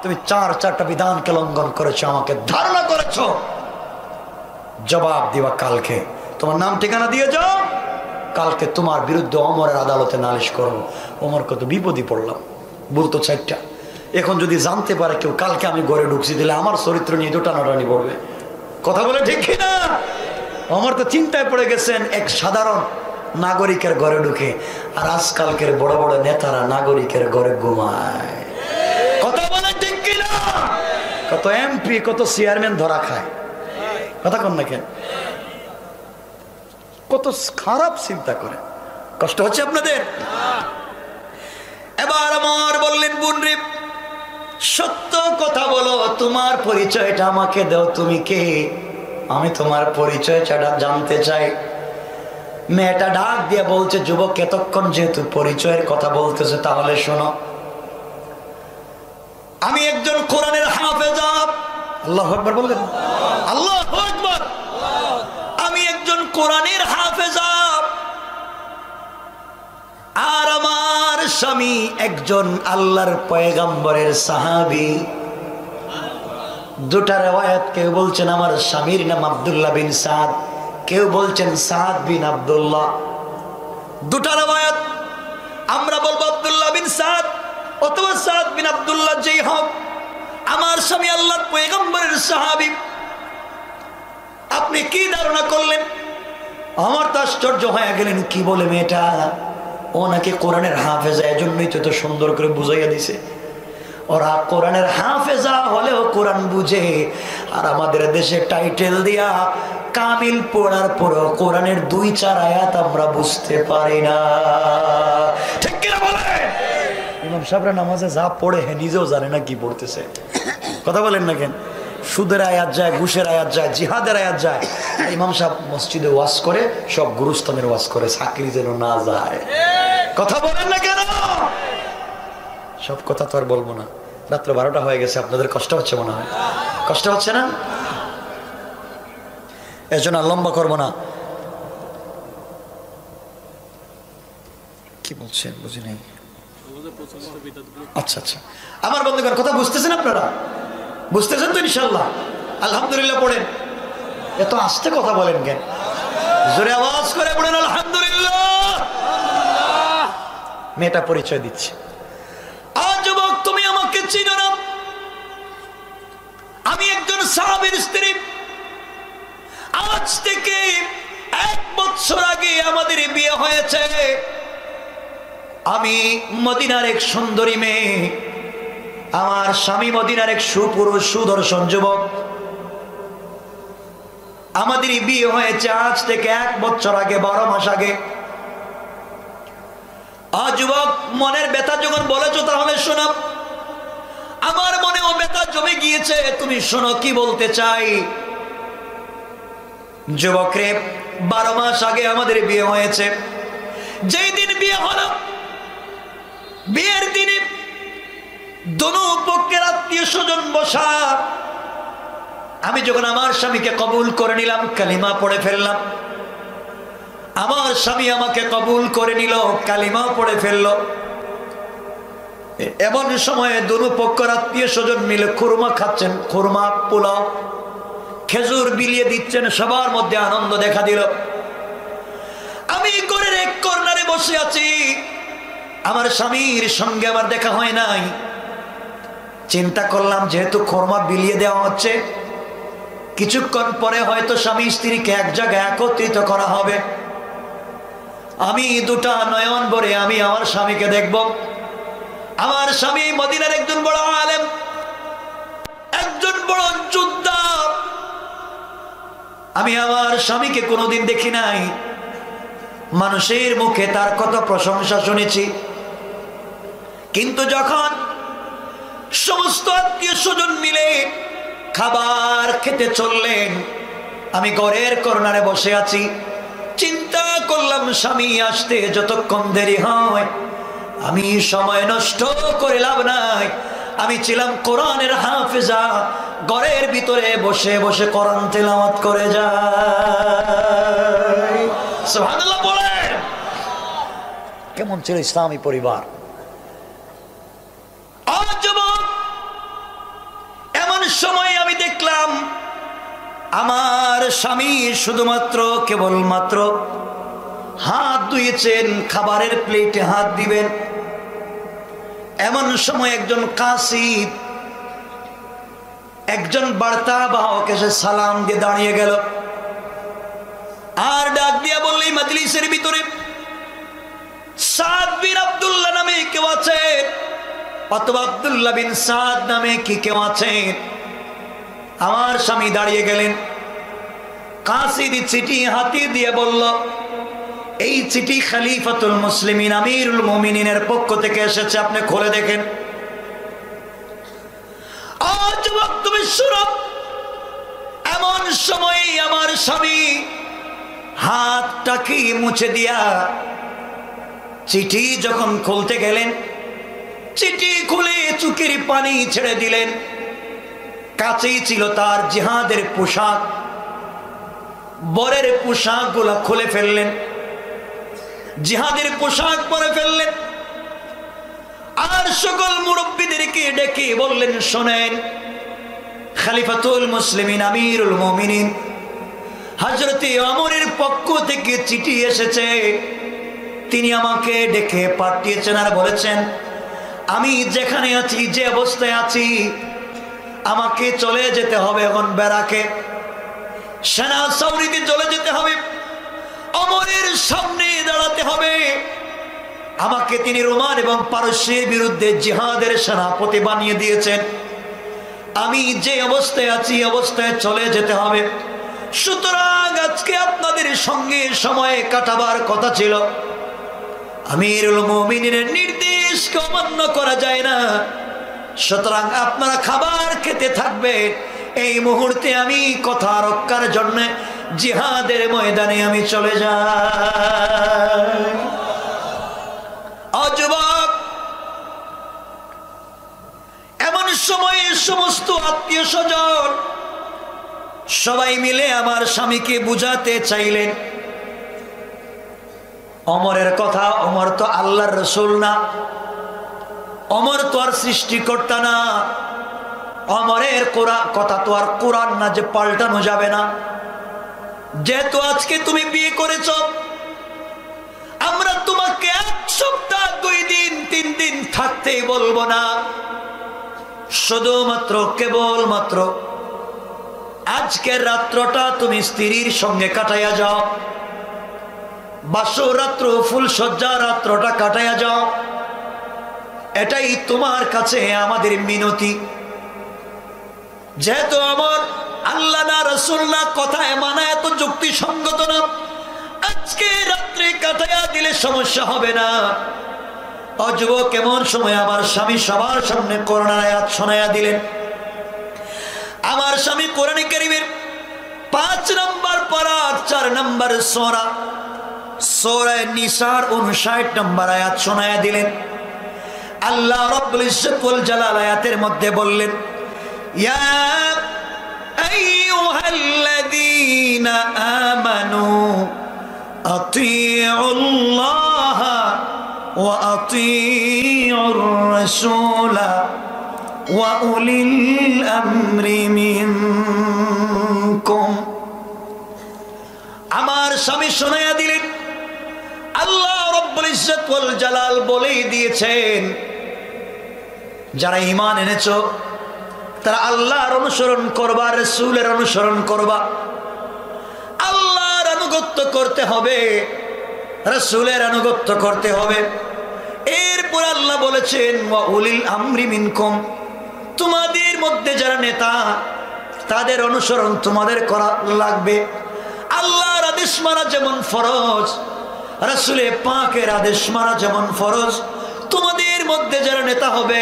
তুমি চার চারটা বিধানকে লঙ্ঘন করেছ, আমাকে ধারণা করেছ। জবাব দিবা কালকে। তোমার নাম ঠিকানা দিয়ে যাও। কালকে তোমার বিরুদ্ধে অমরের আদালতে নালিশ করব। অমর কত বিপদই পড়লাম। বলতো চারটা। এখন যদি জানতে পারে কেউ, কালকে আমি ঘরে ঢুকছি দিলে আমার চরিত্র নিয়ে দুটা নটানি পড়বে কথা বলে ঠিক না অমর তো চিন্তায় পড়ে গেছেন, এক সাধারণ নাগরিকের ঘরে ঢুকে আর আজকালকের বড় বড় নেতারা নাগরিকের ঘরে ঘুমায়। কথা বলে ঠিক কিনা? কত এমপি কত চেয়ারম্যান ধরা খায়। কথা কন না কেন? কত খারাপ চিন্তা করে। কষ্ট হচ্ছে আপনাদের? এবার আমার বললেন বুনরি সত্য কথা বলো তোমার পরিচয়টা আমাকে দাও তুমি কে? আমি তোমার পরিচয়টা জানতে চাই। মেয়েটা ডাক দিয়ে বলছে, যুবক, এতক্ষণ যেহেতু পরিচয়ের কথা বলতেছে, তাহলে শোনো। আমি একজন কোরআনের আল্লাহ আকবর বললেন। আল্লাহ আকবর। আমি একজন কোরআনের আর আমার স্বামী একজন আল্লাহর পয়গাম্বরের সাহাবি। দুটা রেওয়ায়াত কেউ বলছেন, আমার স্বামীর নাম আব্দুল্লাহ বিন সাদ। কেউ বলছেন সাদ বিন আব্দুল্লাহ। দুটা রেওয়ায়াত আমরা বলব আব্দুল্লাহ বিন সাদ অথবা সাদ বিন আব্দুল্লাহ যেই হোক। আমার স্বামী আল্লাহর পয়গম্বরের সাহাবি। আপনি কি ধারণা করলেন? আমার তো আশ্চর্য হয়ে গেলেন, কি বলে মেয়েটা? ও নাকি কোরআনের হাফেজা, এজন্যই তো সুন্দর করে বুঝাইয়া দিছে। ওরা কোরআনের হাফেজা হলেও কোরআন বুঝে। আর আমাদের দেশে টাইটেল দিয়া কামিল পড়ার পরও কোরআনের দুই চার আয়াত আমরা বুঝতে পারি না। ঠিক নিজেও জানে না কি পড়তেছে। কথা বলেন না কেন? সুদের আয়াত যায়, ঘুষের যায়, জিহাদের যায়। ইমাম মসজিদে ওয়াজ করে, সব গুরুস্থানের ওয়াজ করে, চাকরি যেন না যায়। কথা বলেন না কেন? সব কথা তো আর বলব না। রাত্র বারোটা হয়ে গেছে, আপনাদের কষ্ট হচ্ছে মনে হয়? কষ্ট হচ্ছে না? এর জন্য আর লম্বা করব না। কি বলছেন? বুঝি নেই। আচ্ছা আচ্ছা। আমার বন্ধুগণ, কথা বুঝতেছেন আপনারা? বুঝতেছেন তো ইনশাল্লাহ আলহামদুলিল্লাহ পড়েন। এত আস্তে কথা বলেন কেন? জোরে আওয়াজ করে পড়েন আলহামদুলিল্লাহ। মেয়েটা পরিচয় দিচ্ছে। যুবক, তুমি আমাকে চিনো না। আমি একজন সাহাবের স্ত্রী। আজ থেকে এক বছর আগে আমাদের বিয়ে হয়েছে। আমি মদিনার এক সুন্দরী মেয়ে। আমার স্বামী মদিনার এক সুপুরুষ সুদর্শন যুবক। আমাদের বিয়ে হয়েছে আজ থেকে এক বছর আগে, বারো মাস আগে। আজ যুবক, মনের ব্যথা যখন বলেছ তাহলে শোনা আমার মনেও ব্যথা জমে গিয়েছে, তুমি শোনো কি বলতে চাই? যুবক রে বারো মাস আগে আমাদের বিয়ে হয়েছে। যেই দিন বিয়ে হলো, বিয়ের দিনে দোনো পক্ষের আত্মীয় স্বজন বসা। আমি যখন আমার স্বামীকে কবুল করে নিলাম, কালিমা পড়ে ফেললাম। আমার স্বামী আমাকে কবুল করে নিল কালিমা পড়ে ফেলল। এমন সময়ে দুনু পক্ষের আত্মীয় স্বজন মিলে খুরমা খাচ্ছেন, খুরমা, পোলাও, খেজুর বিলিয়ে দিচ্ছেন, সবার মধ্যে আনন্দ দেখা দিল। আমি ঘরের এক কর্নারে বসে আছি, আমার স্বামীর সঙ্গে আমার দেখা হয় নাই। চিন্তা করলাম, যেহেতু খরমা বিলিয়ে দেওয়া হচ্ছে, কিছুক্ষণ পরে হয়তো স্বামী স্ত্রীকে এক জায়গায় একত্রিত করা হবে। আমি দুটা নয়ন ভরে আমি আমার স্বামীকে দেখব। আমার স্বামী মদিনার একজন বড় আলেম, একজন বড় যোদ্ধা। আমি আমার স্বামীকে কোনোদিন দেখি নাই। মানুষের মুখে তার কত প্রশংসা শুনেছি। কিন্তু যখন সমস্ত আত্মীয় স্বজন মিলে খাবার খেতে চললেন, আমি ঘরের কর্নারে বসে আছি। চিন্তা করলাম, স্বামী আসতে যতক্ষণ দেরি হয়। আমি সময় নষ্ট করে লাভ নাই। আমি ছিলাম কোরআনের হাফেজা, ঘরের ভিতরে বসে বসে কোরআন তেলাওয়াত করে বলেন। কেমন ছিল ইসলামী পরিবার? এমন সময় আমি দেখলাম আমার স্বামী শুধুমাত্র, কেবলমাত্র হাত ধুয়েছেন, খাবারের প্লেটে হাত দিবেন। এমন সময় একজন কাসিদ একজন বার্তা বাহক এসে সালাম দিয়ে দাঁড়িয়ে গেল। আর ডাক দিয়া বললেই মাজলিসের ভিতরে সাদ বিন আব্দুল্লাহ নামে কেউ আছেন? অথবা আব্দুল্লাহ বিন সাদ নামে কি কেউ আছে আমার স্বামী দাঁড়িয়ে গেলেন। কাসিদ চিঠি হাতি দিয়ে বলল, এই চিঠি খালিফাতুল মুসলিমিন, আমিরুল মুমিনিনের পক্ষ থেকে এসেছে, আপনি খুলে দেখেন। যুবক তুমি এমন সময় আমার স্বামী হাতটাকে মুছে দিয়া চিঠি যখন খুলতে গেলেন, চিঠি খুলে চুকের পানি ছেড়ে দিলেন। কাছেই ছিল তার জিহাদের পোশাক। বরের পোশাকগুলা খুলে ফেললেন। জিহাদের পোশাক পরে ফেললেন। আর সকল মুরব্বীদেরকে ডেকে বললেন, শোনেন, খালিফাতুল মুসলিমিন, আমিরুল মুমিনিন হজরতে অমরের পক্ষ থেকে চিঠি এসেছে। তিনি আমাকে ডেকে পাঠিয়েছেন আর বলেছেন, আমি যেখানে আছি, যে অবস্থায় আছি আমাকে চলে যেতে হবে এখন বেড়াকে সেনা সৌরিতে চলে যেতে হবে। অমরের সামনে দাঁড়াতে হবে। আমাকে তিনি রোমান এবং পারস্যের বিরুদ্ধে জিহাদের সেনাপতি বানিয়ে দিয়েছেন। আমি যে অবস্থায় আছি অবস্থায় চলে যেতে হবে। সুতরাং আজকে আপনাদের সঙ্গে সময় কাটাবার কথা ছিল। আমিরুল মুমিনের নির্দেশকে অমান্য করা যায় না। সুতরাং আপনারা খাবার খেতে থাকবেন। এই মুহূর্তে আমি কথা রক্ষার জন্য জিহাদের ময়দানে আমি চলে যাই। এমন সময়ে সমস্ত আত্মীয় স্বজন সবাই মিলে আমার স্বামীকে বুঝাতে চাইলেন। অমরের কথা, অমর তো আল্লাহর রসুল না। অমর তো আর সৃষ্টিকর্তা না। অমরের কোরআন কথা তো আর কোরআন না যে পাল্টানো যাবে না। যেহেতু আজকে তুমি বিয়ে করেছ, আমরা তোমাকে এক সপ্তাহ, দুই দিন, তিন দিন থাকতেই বলব না। শুধুমাত্র, কেবলমাত্র আজকের রাত্রটা তুমি স্ত্রীর সঙ্গে কাটাইয়া যাও। বাসর রাত্র ফুল সজ্জা রাত্রটা কাটাইয়া যাও। এটাই তোমার কাছে আমাদের মিনতি। যেহেতু আমার আল্লাহ না রসুল না কথায় মানা এত যুক্তিসঙ্গত না, আজকে রাত্রে কাটাইয়া দিলে সমস্যা হবে না। অযুব কেমন সময় আমার স্বামী সবার সামনে করোনার আয়াত শোনাইয়া দিলেন। আমার স্বামী কোরআন করিমের পাঁচ নম্বর পারার চার নম্বর সোরা, সোরায় নিসার উনষাট নম্বর আয়াত শোনাইয়া দিলেন। আল্লাহ রব্বুল ইজ্জতুল জালাল আয়াতের মধ্যে বললেন, ইয়া আমানু ওয়া আমরি স্বামী শোনাইয়া দিলেন, আল্লাহ রব্বুল ইজ্জত জালাল বলেই দিয়েছেন যারা ঈমান এনেছ, তারা আল্লাহর অনুসরণ করবা, রাসূলের অনুসরণ করবা। আল্লাহর আনুগত্য করতে হবে, রাসূলের আনুগত্য করতে হবে। এরপর আল্লাহ বলেছেন উলিল মিনকুম। তোমাদের মধ্যে যারা নেতা, তাদের অনুসরণ তোমাদের করা লাগবে। আল্লাহর আদেশ মানা যেমন ফরজ রাসুলে পাকের আদেশ মানা যেমন ফরজ। তোমাদের মধ্যে যারা নেতা হবে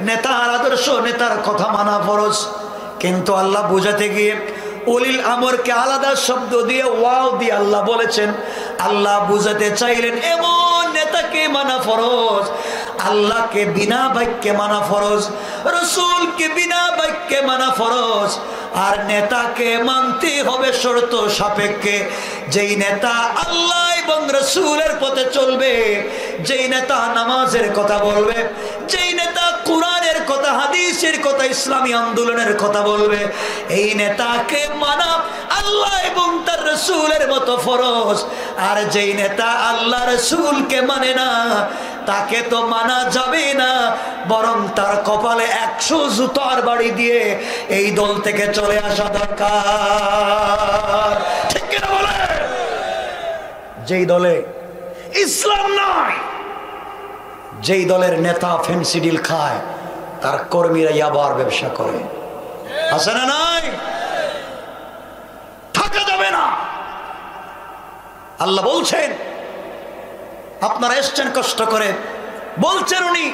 নেতার আদর্শ, নেতার কথা মানা ফরজ। কিন্তু আল্লাহ বোঝাতে গিয়ে অলিল আমরকে আলাদা শব্দ দিয়ে, ওয়াও দিয়ে আল্লাহ বলেছেন, আল্লাহ বুঝাতে চাইলেন এমন নেতাকে মানা ফরজ। আল্লাহকে বিনা বাক্যে মানা ফরজ, রসুলকে বিনা বাক্যে মানা ফরজ। আর নেতাকে মানতে হবে শর্ত সাপেক্ষে। যেই নেতা আল্লাহ এবং রসুলের পথে চলবে, যেই নেতা নামাজের কথা বলবে, যেই নেতা কোরআনের কথা, হাদিসের কথা, ইসলামী আন্দোলনের কথা বলবে, এই নেতাকে মানা আল্লাহ এবং তার রসুলের মতো ফরজ। আর যেই নেতা আল্লাহ রসুলকে মানে না তাকে তো মানা যাবে না, বরং তার কপালে একশো জুতার বাড়ি দিয়ে এই দল থেকে চলে আসা দরকার। ঠিক বলে? যেই দলে ইসলাম নয় যেই দলের নেতা ফেন্সিডিল খায়, তার কর্মীরা ইয়াবার ব্যবসা করে। আছে না নাই? থাকা যাবে না। আল্লাহ বলছেন আপনারা এসছেন কষ্ট করে। বলছেন উনি,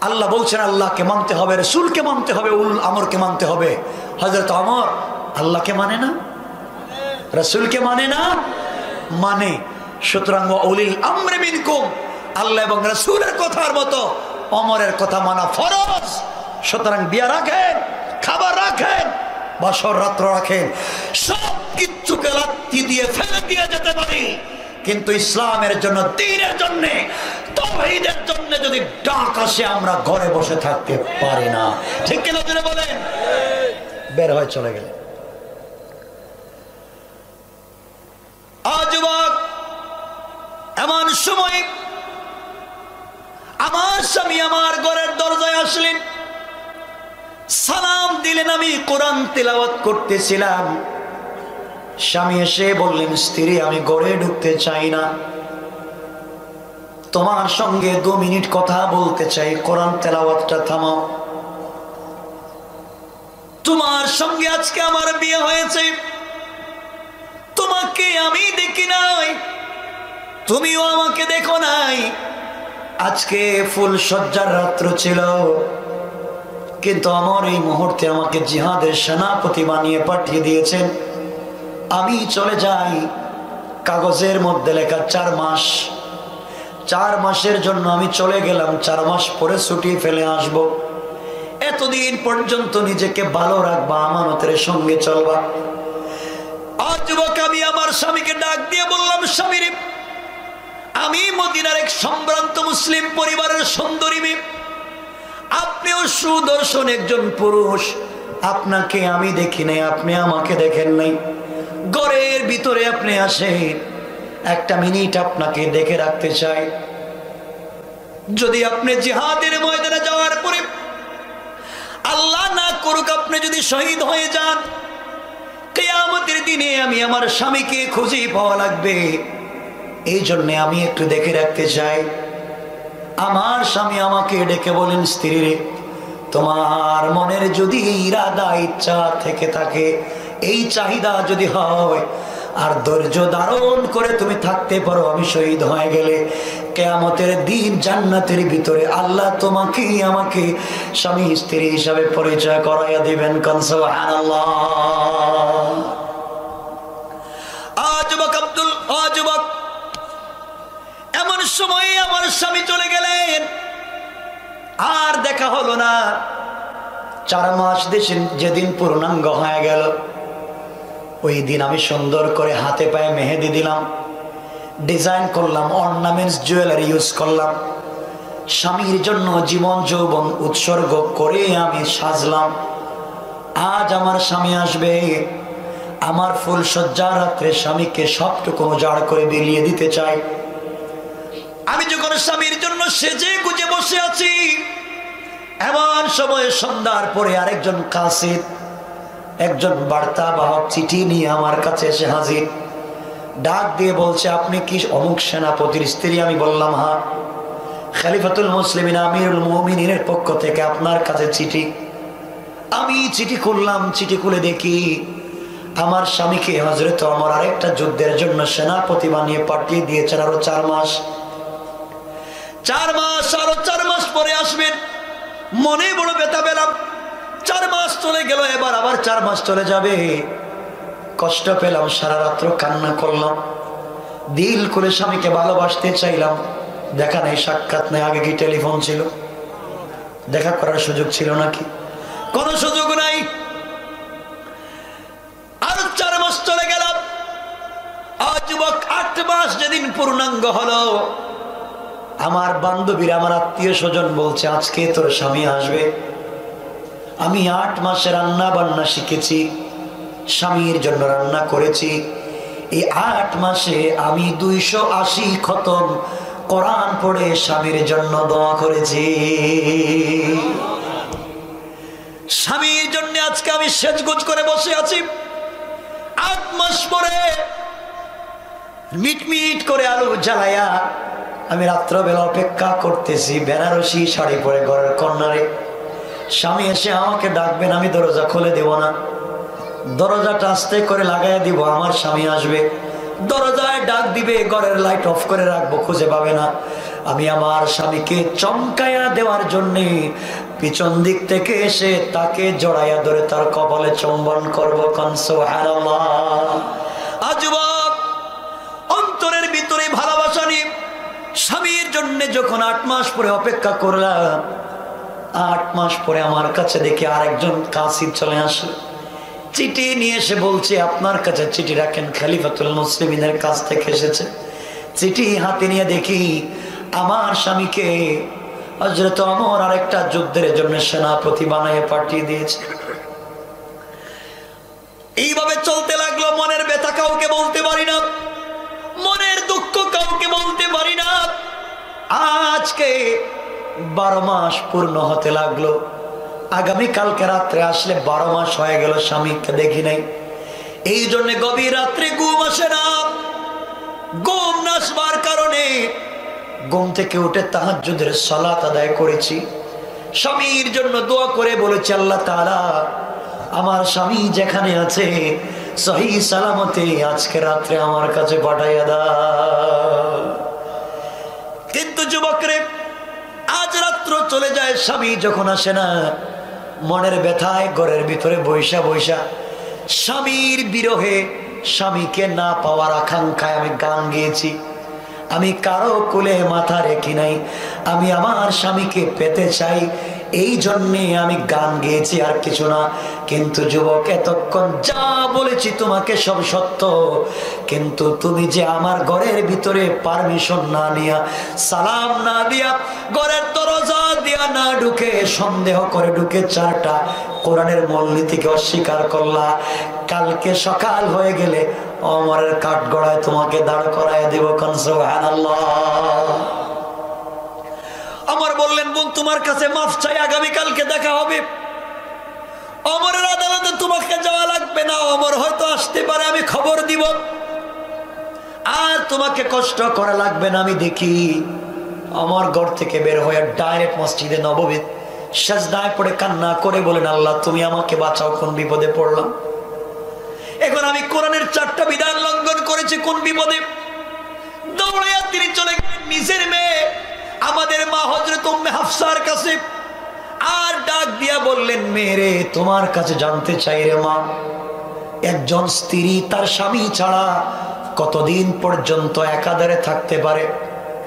আল্লাহ বলছেন, আল্লাহকে মানতে হবে, রসুলকে মানতে হবে, উল আমরকে মানতে হবে। হজরত আমর, আল্লাহকে মানে না? রসুলকে মানে না? মানে। সুতরাং উলিল আমরে মিনকুম, আল্লাহ এবং রসুলের কথার মতো অমরের কথা মানা ফরজ। সুতরাং বিয়া রাখেন, খাবার রাখেন বছর রাত্র রাখেন। সব কিচ্ছুকে লাত্তি দিয়ে ফেলে দিয়ে যেতে পারি। কিন্তু ইসলামের জন্য, দিনের জন্য, তহিদের জন্য যদি ডাক আসে, আমরা ঘরে বসে থাকতে পারি না। ঠিক কিনা জন্য বলেন? বের হয়ে চলে গেলে আজবাক এমন সময় আমার স্বামী আমার ঘরের দরজায় আসলেন। সালাম দিলেন আমি, কোরআন তেলাওয়াত করতেছিলাম। স্বামী এসে বললেন, স্ত্রী, আমি গড়ে ঢুকতে চাই না। তোমার সঙ্গে দু মিনিট কথা বলতে চাই। কোরআন তেলাওয়াতটা থামাও। তোমার সঙ্গে আজকে আমার বিয়ে হয়েছে। তোমাকে আমি দেখি নাই। তুমিও আমাকে দেখো নাই। আজকে ফুল সজ্জার রাত্র ছিল। কিন্তু আমার এই মুহূর্তে আমাকে জিহাদের সেনাপতি বানিয়ে পাঠিয়ে দিয়েছেন। আমি চলে যাই কাগজের মধ্যে লেখা চার মাস। চার মাসের জন্য আমি চলে গেলাম, চার মাস পরে ছুটি ফেলে আসব। এতদিন পর্যন্ত নিজেকে ভালো রাখবা, আমানতের সঙ্গে চলবা। আমি আমার স্বামীকে ডাক দিয়ে বললাম স্বামীর আমি মদিনার এক সম্ভ্রান্ত মুসলিম পরিবারের সুন্দরী আপনিও সুদর্শন একজন পুরুষ। আপনাকে আমি দেখি নাই, আপনি আমাকে দেখেন নাই। ঘরের ভিতরে আপনি আসেন। একটা মিনিট আপনাকে দেখে রাখতে চাই। যদি আপনি জিহাদের ময়দানে যাওয়ার পরে আল্লাহ না করুক আপনি যদি শহীদ হয়ে যান, কেয়ামতের দিনে আমি আমার স্বামীকে খুঁজে পাওয়া লাগবে। এই জন্য আমি একটু দেখে রাখতে চাই। আমার স্বামী আমাকে ডেকে বলেন, স্ত্রী রে, তোমার মনের যদি ইরাদা ইচ্ছা থেকে থাকে এই চাহিদা যদি হয়, আর ধৈর্য ধারণ করে তুমি থাকতে পারো, আমি শহীদ হয়ে গেলে। কেয়ামতের দিন জান্নাতের ভিতরে আল্লাহ তোমাকে আমাকে স্বামী স্ত্রী হিসাবে পরিচয় করাইয়া দিবেন আব্দুল এমন সময় আমার স্বামী চলে গেলেন। আর দেখা হলো না। চার মাস দেশে যেদিন পূর্ণাঙ্গ হয়ে গেল। ওই দিন আমি সুন্দর করে হাতে পায়ে মেহেদি দিলাম, ডিজাইন করলাম অর্নামেন্টস জুয়েলারি ইউজ করলাম। স্বামীর জন্য জীবন, যৌবন উৎসর্গ করে আমি সাজলাম। আজ আমার স্বামী আসবে, আমার ফুল সজ্জা রাত্রে স্বামীকে সবটুকু উজাড় করে বিলিয়ে দিতে চাই। আমি যখন স্বামীর জন্য সেজে গুজে বসে আছি, এমন সময় সন্ধ্যার পরে আরেকজন কাসিদ একজন বার্তা বাহক চিঠি নিয়ে আমার কাছে এসে হাজির। ডাক দিয়ে বলছে, আপনি কি অমুক সেনাপতির স্ত্রী? আমি বললাম হা খালিফাতুল মুসলিমিন, আমিরুল মুমিনের পক্ষ থেকে আপনার কাছে চিঠি। আমি চিঠি খুললাম, চিঠি খুলে দেখি আমার স্বামীকে হজরত আমার আরেকটা যুদ্ধের জন্য সেনাপতি বানিয়ে পাঠিয়ে দিয়েছেন আরও চার মাস। চার মাস, আরও চার মাস পরে আসবেন। মনে বড় বেতা পেলাম। চার মাস চলে গেল, এবার আবার চার মাস চলে যাবে। কষ্ট পেলাম সারা রাত্র কান্না করলাম। দিল করে স্বামীকে ভালোবাসতে চাইলাম। দেখা নেই, সাক্ষাৎ নেই, আগে কি টেলিফোন ছিল? দেখা করার সুযোগ ছিল নাকি? কোনো সুযোগ নাই। আর চার মাস চলে গেলাম। আজ আট মাস যেদিন পূর্ণাঙ্গ হলো, আমার বান্ধবীরা, আমার আত্মীয় স্বজন বলছে, আজকে তোর স্বামী আসবে। আমি আট মাসে রান্না বান্না শিখেছি, স্বামীর জন্য রান্না করেছি। এই আট মাসে আমি দুইশো আশি খতম কোরআন পড়ে স্বামীর জন্য দোয়া করেছি। স্বামীর জন্য আজকে আমি সেচ সেজগুজ করে বসে আছি। আট মাস পরে মিটমিট করে আলু জ্বালাইয়া আমি রাত্রবেলা অপেক্ষা করতেছি, বেনারসি শাড়ি পরে ঘরের কন্যারে স্বামী এসে আমাকে ডাকবেন, আমি দরজা খুলে দেব না। দরজাটা আস্তে করে লাগাই দিব, আমার স্বামী আসবে। দরজায় ডাক দিবে, ঘরের লাইট অফ করে রাখব, খুঁজে পাবে না। আমি আমার স্বামীকে চমকায়া দেওয়ার জন্য পিছন দিক থেকে এসে তাকে জড়াইয়া ধরে তার কপালে চম্বন করব কনসো আজবাব অন্তরের ভিতরে ভালোবাসা নিয়ে স্বামীর জন্য যখন আট মাস পরে অপেক্ষা করলাম আট মাস পরে আমার কাছে দেখে আরেকজন কাশির চলে আসলো। চিঠি নিয়ে এসে বলছে, আপনার কাছে চিঠি রাখেন, খালিফাতুল মুসলিমিনের কাছ থেকে এসেছে। চিঠি হাতে নিয়ে দেখি, আমার স্বামীকে হজরত আমর আরেকটা যুদ্ধের জন্য সেনাপতি বানিয়ে পাঠিয়ে দিয়েছে। এইভাবে চলতে লাগল, মনের ব্যথা কাউকে বলতে পারি না, মনের দুঃখ কাউকে বলতে পারি না। আজকে বারো মাস পূর্ণ হতে লাগল। আগামী কালকে রাত্রে আসলে বারো মাস হয়ে গেল, স্বামীকে দেখি নাই। এই জন্য গভীর রাত্রে ঘুম আসে না। ঘুম নাসবার কারণে ঘুম থেকে উঠে তাহাজ্জুদের সালাত আদায় করেছি। স্বামীর জন্য দোয়া করে বলেছি, আল্লাহ তারা আমার স্বামী যেখানে আছে, সহি সালামতে আজকে রাত্রে আমার কাছে পাঠাইয়া দা কিন্তু যুবকরে আজ রাত্র চলে যায় স্বামী যখন আসে না, মনের ব্যথায় ঘরের ভিতরে বৈশা বৈশা স্বামীর বিরহে স্বামীকে না পাওয়ার আকাঙ্ক্ষায় আমি গান গিয়েছি। আমি কারও কোলে মাথা রেখি নাই। আমি আমার স্বামীকে পেতে চাই। এই জন্যে আমি গান গেয়েছি আর কিছু না। কিন্তু যুবক, এতক্ষণ যা বলেছি তোমাকে সব সত্য। কিন্তু তুমি যে আমার ঘরের ভিতরে পারমিশন না নিয়া, সালাম না দিয়া, ঘরের দরজা দিয়া না ঢুকে, সন্দেহ করে ঢুকে চারটা কোরআনের মূলনীতিকে অস্বীকার করলা। কালকে সকাল হয়ে গেলে অমরের কাঠগড়ায় তোমাকে দাঁড় করায় দেব কনসুবহানাল্লাহ আমার বললেন, বোন, তোমার কাছে মাফ চাই আগামী কালকে দেখা হবে। অমরের আদালতে তোমাকে যাওয়া লাগবে না, অমর হয়তো আসতে পারে, আমি খবর দিব। আর তোমাকে কষ্ট করা লাগবে না, আমি দেখি আমার ঘর থেকে বের হয়ে ডাইরেক্ট মসজিদে নববী সাজদায় পড়ে কান্না করে বলেন, আল্লাহ, তুমি আমাকে বাঁচাও, কোন বিপদে পড়লাম? এখন আমি কোরআনের চারটা বিধান লঙ্ঘন করেছি, কোন বিপদে? দৌড়াইয়া তিনি চলে গেলেন, নিজের মেয়ে আমাদের হাফসার কাছে আর ডাক দিয়া বললেন মেয়েরে তোমার কাছে জানতে চাই রে মা, একজন স্ত্রী তার স্বামী ছাড়া কতদিন পর্যন্ত একাধারে থাকতে পারে?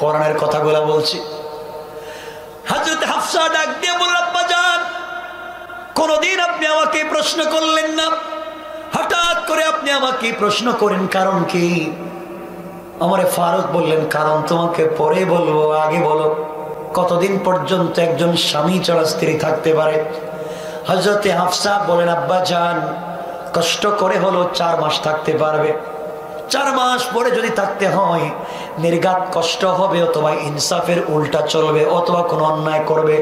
কোরআনের কথাগুলো বলছি। হজরত হাফসা ডাক দিয়ে বলল, আব্বা যান কোনদিন আপনি আমাকে প্রশ্ন করলেন না। হঠাৎ করে আপনি আমাকে প্রশ্ন করেন, কারণ কি? আমারে ফারুক বললেন, কারণ তোমাকে পরে বলব, আগে বলো। কতদিন পর্যন্ত একজন স্বামী ছাড়া স্ত্রী থাকতে পারে? হজরতে হাফসা বলেন, আব্বা যান কষ্ট করে হলো চার মাস থাকতে পারবে। চার মাস পরে যদি থাকতে হয় নির্গাত কষ্ট হবে, অথবা ইনসাফের উল্টা চলবে, অথবা কোনো অন্যায় করবে।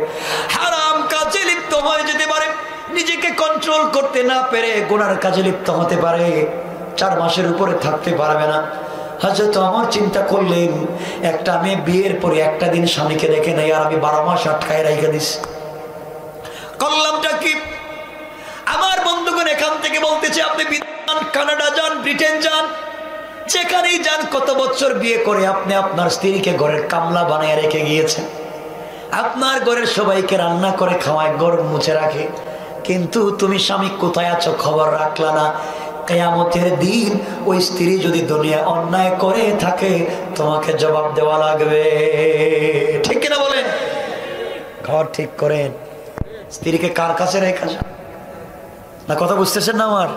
হারাম কাজে লিপ্ত হয়ে যেতে পারে। নিজেকে কন্ট্রোল করতে না পেরে গোনার কাজে লিপ্ত হতে পারে। চার মাসের উপরে থাকতে পারবে না। হজরত আমার চিন্তা করলেন, একটা মেয়ে বিয়ের পরে একটা দিন স্বামীকে দেখে নেই, আর আমি বারো মাস আটকায় রেখে দিস করলামটা কি? আমার বন্ধুগণ এখান থেকে বলতেছে, আপনি বিদ্যান কানাডা যান, ব্রিটেন যান, যেখানেই যান, কত বছর বিয়ে করে আপনি আপনার স্ত্রীকে ঘরের কামলা বানিয়ে রেখে গিয়েছেন? আপনার ঘরের সবাইকে রান্না করে খাওয়ায় গরম মুছে রাখে। কিন্তু তুমি স্বামী কোথায় আছো? খবর রাখলা না। কেয়ামতের দিন ওই স্ত্রী যদি দুনিয়া অন্যায় করে থাকে, তোমাকে জবাব দেওয়া লাগবে। ঠিক কিনা বলেন? ঘর ঠিক করেন। স্ত্রীকে কার কাছে রেখা না, কথা বুঝতেছেন না আমার?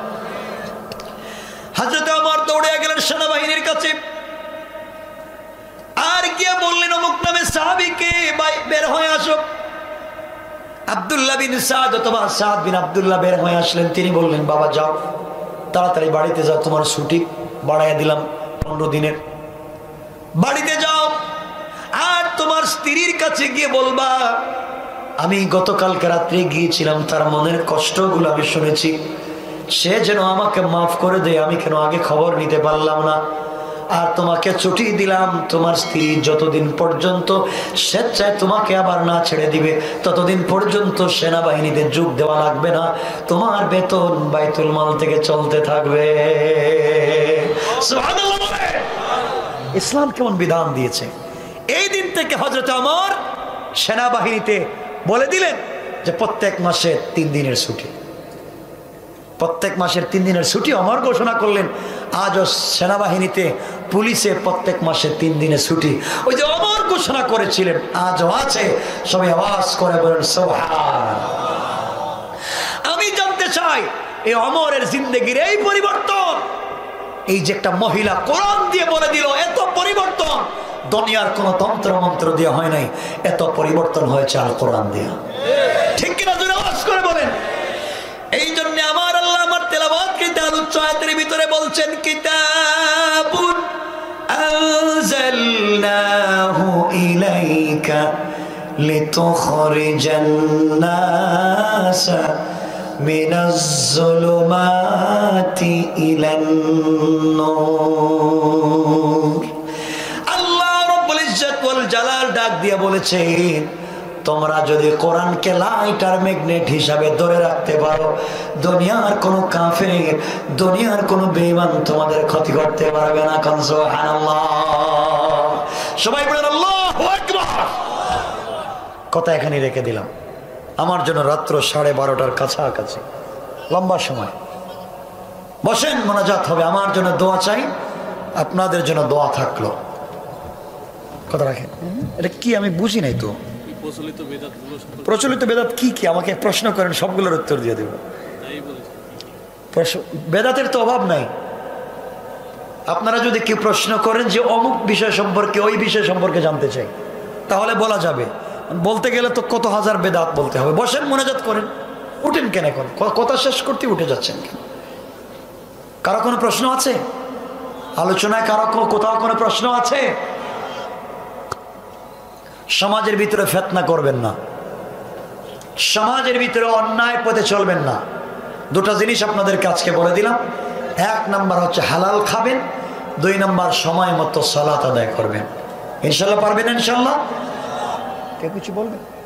হাজরতে আমার দৌড়ে গেলেন সেনাবাহিনীর কাছে। আর গিয়ে বললেন, অমুক নামে সাহাবিকে বের হয়ে আসো। আবদুল্লাহ বিন সাদ অথবা সাদ বিন আবদুল্লাহ বের হয়ে আসলেন। তিনি বললেন, বাবা, যাও। তাড়াতাড়ি বাড়িতে যাও, তোমার ছুটি বাড়াইয়া দিলাম পনেরো দিনের। বাড়িতে যাও, আর তোমার স্ত্রীর কাছে গিয়ে বলবা, আমি গতকালকে রাত্রে গিয়েছিলাম, তার মনের কষ্টগুলো আমি শুনেছি। সে যেন আমাকে মাফ করে দেয়, আমি কেন আগে খবর নিতে পারলাম না? আর তোমাকে ছুটি দিলাম। তোমার স্ত্রী যতদিন পর্যন্ত স্বেচ্ছায় তোমাকে আবার না ছেড়ে দিবে, ততদিন পর্যন্ত সেনাবাহিনীতে যোগ দেওয়া লাগবে না। তোমার বেতন বাইতুল মাল থেকে চলতে থাকবে। ইসলাম কেমন বিধান দিয়েছে? এই দিন থেকে হজরত আমার সেনাবাহিনীতে বলে দিলেন যে প্রত্যেক মাসে তিন দিনের ছুটি। প্রত্যেক মাসের তিন দিনের ছুটি অমর ঘোষণা করলেন। আজও সেনাবাহিনীতে পুলিশে প্রত্যেক মাসে তিন দিনের ছুটি। ওই যে অমর ঘোষণা করেছিলেন, আজও আছে। সবাই আওয়াজ করে বলেন আমি জানতে চাই, এই অমরের জিন্দগির এই পরিবর্তন, এই যে একটা মহিলা কোরআন দিয়ে বলে দিল, এত পরিবর্তন, দুনিয়ার কোন তন্ত্র মন্ত্র দিয়ে হয় নাই। এত পরিবর্তন হয়েছে আল কোরআন দিয়া। ঠিক কিনা জোরে আওয়াজ করে বলেন এই জন্য আমার তেলাবাদ কিতার উচ্চ ভিতরে বলছেন, কিতাবুন আনজালনাহু ইলাইকা লিতুখরিজান নাস মিনাজ যুলুমাতি ইলান নূর আল্লাহ রাব্বুল ইজ্জত ওয়াল জালাল ডাক দিয়া বলেছেন তোমরা যদি কোরআনকে লাইট আর ম্যাগনেট হিসাবে ধরে রাখতে পারো, দুনিয়ার কোনো কাফের, দুনিয়ার কোনো বেঈমান তোমাদের ক্ষতি করতে পারবে না, কারণ সবাই বলেন কথা এখানে রেখে দিলাম। আমার জন্য রাত্র সাড়ে বারোটার কাছাকাছি। লম্বা সময়। বসেন, মোনাজাত হবে। আমার জন্য দোয়া চাই। আপনাদের জন্য দোয়া থাকল। কথা রাখেন। এটা কি আমি বুঝি নাই তো? প্রচলিত বেদাত কি কি? আমাকে প্রশ্ন করেন সবগুলোর উত্তর দিয়ে দেব। বেদাতের তো অভাব নাই। আপনারা যদি কেউ প্রশ্ন করেন যে অমুক বিষয় সম্পর্কে ওই বিষয় সম্পর্কে জানতে চাই তাহলে বলা যাবে। বলতে গেলে তো কত হাজার বেদাত বলতে হবে। বসেন মোনাজাত করেন। উঠেন কেন এখন? কথা শেষ করতে উঠে যাচ্ছেন কেন? কারও কোনো প্রশ্ন আছে? আলোচনায় কারও কোথাও কোনো প্রশ্ন আছে? সমাজের ভিতরে ফেতনা করবেন না। সমাজের ভিতরে অন্যায় পথে চলবেন না। দুটো জিনিস আপনাদের কাছকে বলে দিলাম। এক নাম্বার হচ্ছে হালাল খাবেন, দুই নাম্বার সময় মতো সালাত আদায় করবেন। ইনশাল্লাহ পারবেন ইনশাল্লাহ? কে কিছু বলবেন